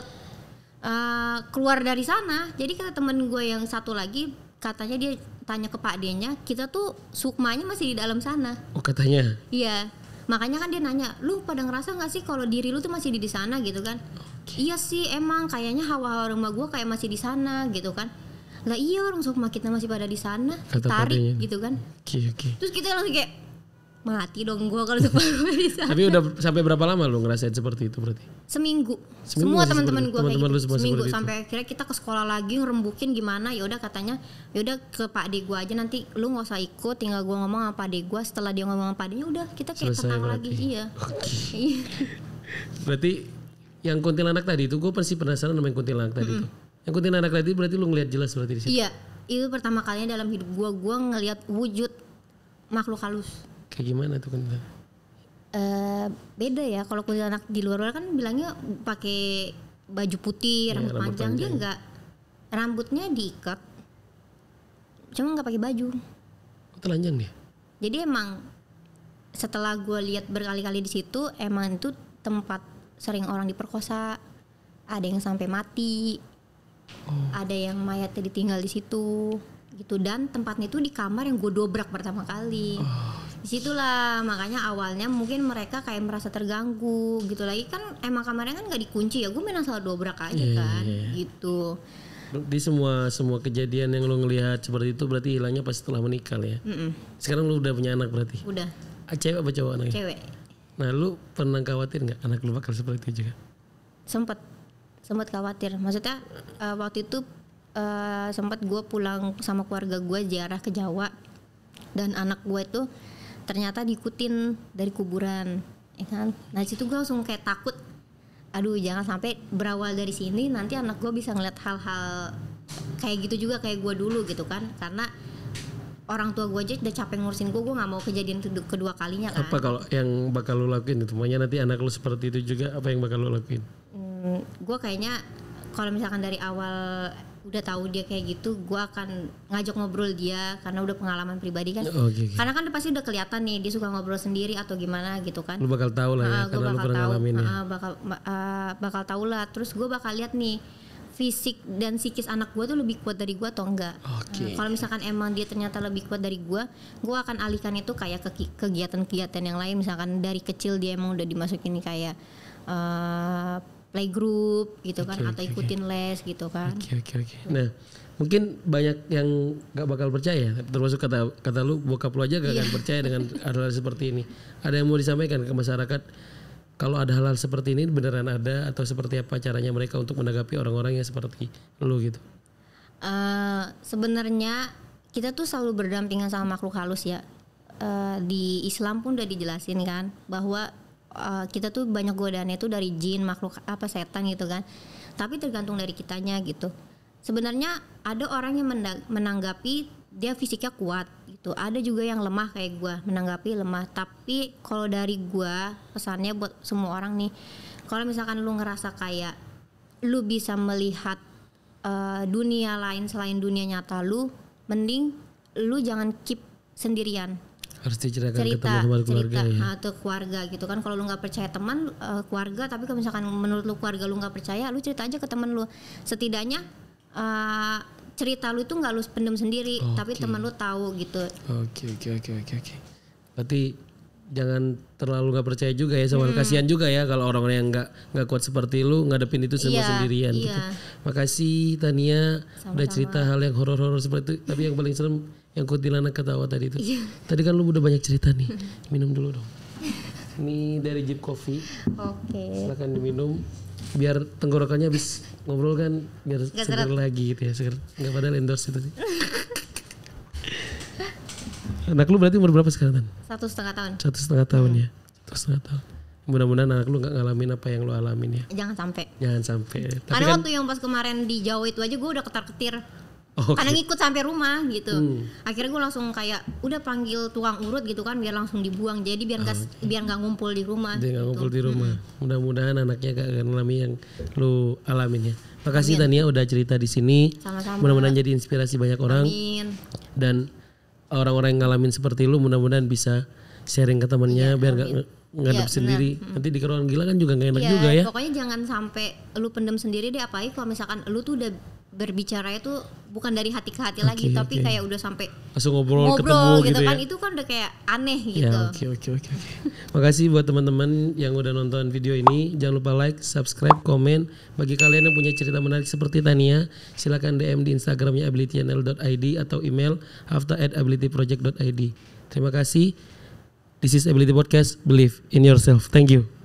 uh, keluar dari sana. Jadi kata temen gue yang satu lagi katanya dia tanya ke Pak D-nya, kita tuh sukmanya masih di dalam sana. Oh, katanya. Iya. Makanya kan dia nanya, lu pada ngerasa nggak sih kalau diri lu tuh masih di di sana gitu kan? Iya sih, emang kayaknya hawa-hawa rumah gue kayak masih di sana gitu kan? Lah iya orang sukma kita masih pada di sana, tarik gitu kan? Oke, oke. Terus kita langsung kayak mati dong gue kalau sukma (laughs) gue di sana. Tapi udah sampai berapa lama lu ngerasain seperti itu berarti? seminggu, Seminggu semua teman-teman gue kayak gitu semua seminggu seperti itu? sampai akhirnya kita ke sekolah lagi ngerembukin gimana ya udah katanya ya udah ke pak de gue aja nanti lu nggak usah ikut tinggal gue ngomong sama pak de gue setelah dia ngomong sama pak de udah kita kayak Selesai tenang berarti. lagi iya Iya. (laughs) Berarti yang kuntilanak tadi itu gue pasti penasaran sama yang kuntilanak tadi itu. Yang kuntilanak tadi berarti lu ngeliat jelas berarti di situ. iya itu pertama kalinya dalam hidup gue gue ngelihat wujud makhluk halus Kayak gimana tuh kuntilanak? eh beda ya kalau kuntilanak di luar luar kan bilangnya pakai baju putih rambut, Iya, rambut panjang. dia panjang. enggak rambutnya diikat cuma nggak pakai baju telanjang dia. jadi emang setelah gue lihat berkali-kali di situ emang itu tempat sering orang diperkosa ada yang sampai mati ada yang mayatnya ditinggal di situ gitu dan tempatnya itu di kamar yang gue dobrak pertama kali di situlah makanya awalnya mungkin mereka kayak merasa terganggu gitu lagi kan emang kamarnya kan nggak dikunci ya gue main asal dobrak aja Iya, kan iya, gitu Di semua semua kejadian yang lu ngelihat seperti itu berarti hilangnya pas setelah menikah ya. Mm-mm. Sekarang lu udah punya anak berarti. udah Ah, Cewek apa cowok anaknya? cewek Nah lu pernah khawatir nggak anak lu bakal seperti itu juga? sempet sempet khawatir. Maksudnya eh, waktu itu eh, sempat gue pulang sama keluarga gue ziarah ke Jawa. Dan anak gue itu ternyata diikutin dari kuburan ya kan? Nah situ gue langsung kayak takut. Aduh jangan sampai berawal dari sini nanti anak gue bisa ngeliat hal-hal kayak gitu juga kayak gue dulu gitu kan? Karena orang tua gue aja udah capek ngurusin gue gue nggak mau kejadian kedua, kalinya kan? Apa kalau yang bakal lu lakuin itu? Nanti anak lu seperti itu juga apa yang bakal lu lakuin? Gue kayaknya kalau misalkan dari awal udah tahu dia kayak gitu, gue akan ngajak ngobrol dia karena udah pengalaman pribadi kan. Oh, Oke, oke. Karena kan pasti udah kelihatan nih dia suka ngobrol sendiri atau gimana gitu kan. Lu bakal tahu lah ya gua karena lu bakal pernah tahu, ngalamin ya. ah, bakal ba- ah, bakal tahu lah. Terus gue bakal lihat nih fisik dan psikis anak gue tuh lebih kuat dari gue atau enggak. Oke. Nah, kalau misalkan emang dia ternyata lebih kuat dari gue, gue akan alihkan itu kayak ke kegiatan-kegiatan yang lain. Misalkan dari kecil dia emang udah dimasukin kayak eh, playgroup gitu kan, Oke, atau ikutin les gitu kan. Oke oke oke. Nah mungkin banyak yang nggak bakal percaya, termasuk kata kata lu bokap lu aja gak Iya. akan percaya dengan hal-hal (laughs) seperti ini. Ada yang mau disampaikan ke masyarakat kalau ada hal-hal seperti ini beneran ada atau seperti apa caranya mereka untuk menanggapi orang-orang yang seperti lu gitu? Eh, sebenarnya kita tuh selalu berdampingan sama makhluk halus ya. Eh, di Islam pun udah dijelasin kan bahwa eh, kita tuh banyak godaannya itu dari jin, makhluk apa setan gitu kan. Tapi tergantung dari kitanya gitu. Sebenarnya ada orang yang menanggapi dia fisiknya kuat gitu. Ada juga yang lemah kayak gua menanggapi lemah. Tapi kalau dari gua pesannya buat semua orang nih, kalau misalkan lu ngerasa kayak lu bisa melihat eh, dunia lain selain dunia nyata lu mending lu jangan keep sendirian Harus diceritakan ke cerita teman-teman keluarga cerita ya. atau keluarga gitu kan kalau lu nggak percaya teman eh, keluarga tapi kalau misalkan menurut lu keluarga lu nggak percaya lu cerita aja ke teman lu setidaknya eh, cerita lu itu nggak lu pendem sendiri tapi teman lu tahu gitu Oke oke oke oke oke. Berarti jangan terlalu nggak percaya juga ya Hmm. sama kasihan juga ya kalau orang-orang yang nggak nggak kuat seperti lu ngadepin itu semua Iya, sendirian gitu. iya. Makasih Tania udah Sama-sama. cerita hal yang horor-horor seperti itu. Tapi yang paling serem yang kuntilanak ketawa tadi itu. Iya. Tadi kan lu udah banyak cerita nih. Minum dulu dong. Ini dari Jeep Coffee. oke. Silakan diminum biar tenggorokannya habis ngobrol kan biar segar lagi gitu ya segar nggak padahal endorse itu sih. Anak lu berarti umur berapa sekarang Tan? satu setengah tahun. Satu setengah tahun ya? Satu setengah tahun. Mudah-mudahan anak lu nggak ngalamin apa yang lu alamin ya. Jangan sampai. Jangan sampai. Tapi karena kan waktu yang pas kemarin di Jawa itu aja gue udah ketar ketir oh, karena ngikut sampai rumah gitu. Hmm. akhirnya gue langsung kayak udah panggil tukang urut gitu kan biar langsung dibuang. Jadi biar nggak biar nggak ngumpul di rumah dia nggak ngumpul di rumah. Mudah-mudahan anaknya gak akan ngalamin yang lu alamin ya. Makasih Tania udah cerita di sini. Sama-sama. Mudah-mudahan jadi inspirasi banyak orang. Amin. Dan orang-orang yang ngalamin seperti lu mudah-mudahan bisa sharing ke temennya biar nggak ngadep Iya, sendiri. nanti di orang gila kan juga nggak enak Ya, juga ya. pokoknya jangan sampai lu pendem sendiri deh. Apalagi kalau misalkan lu tuh udah berbicara itu bukan dari hati ke hati lagi tapi kayak udah sampai langsung ngobrol, ketemu ngobrol gitu, gitu, kan. ya? Itu kan udah kayak aneh ya gitu. oke oke oke (laughs) makasih buat teman-teman yang udah nonton video ini. Jangan lupa like subscribe komen. Bagi kalian yang punya cerita menarik seperti Tania silakan DM di instagramnya abilitynl.id atau email hafta at abilityproject.id terima kasih. This is ability podcast. Believe in yourself. Thank you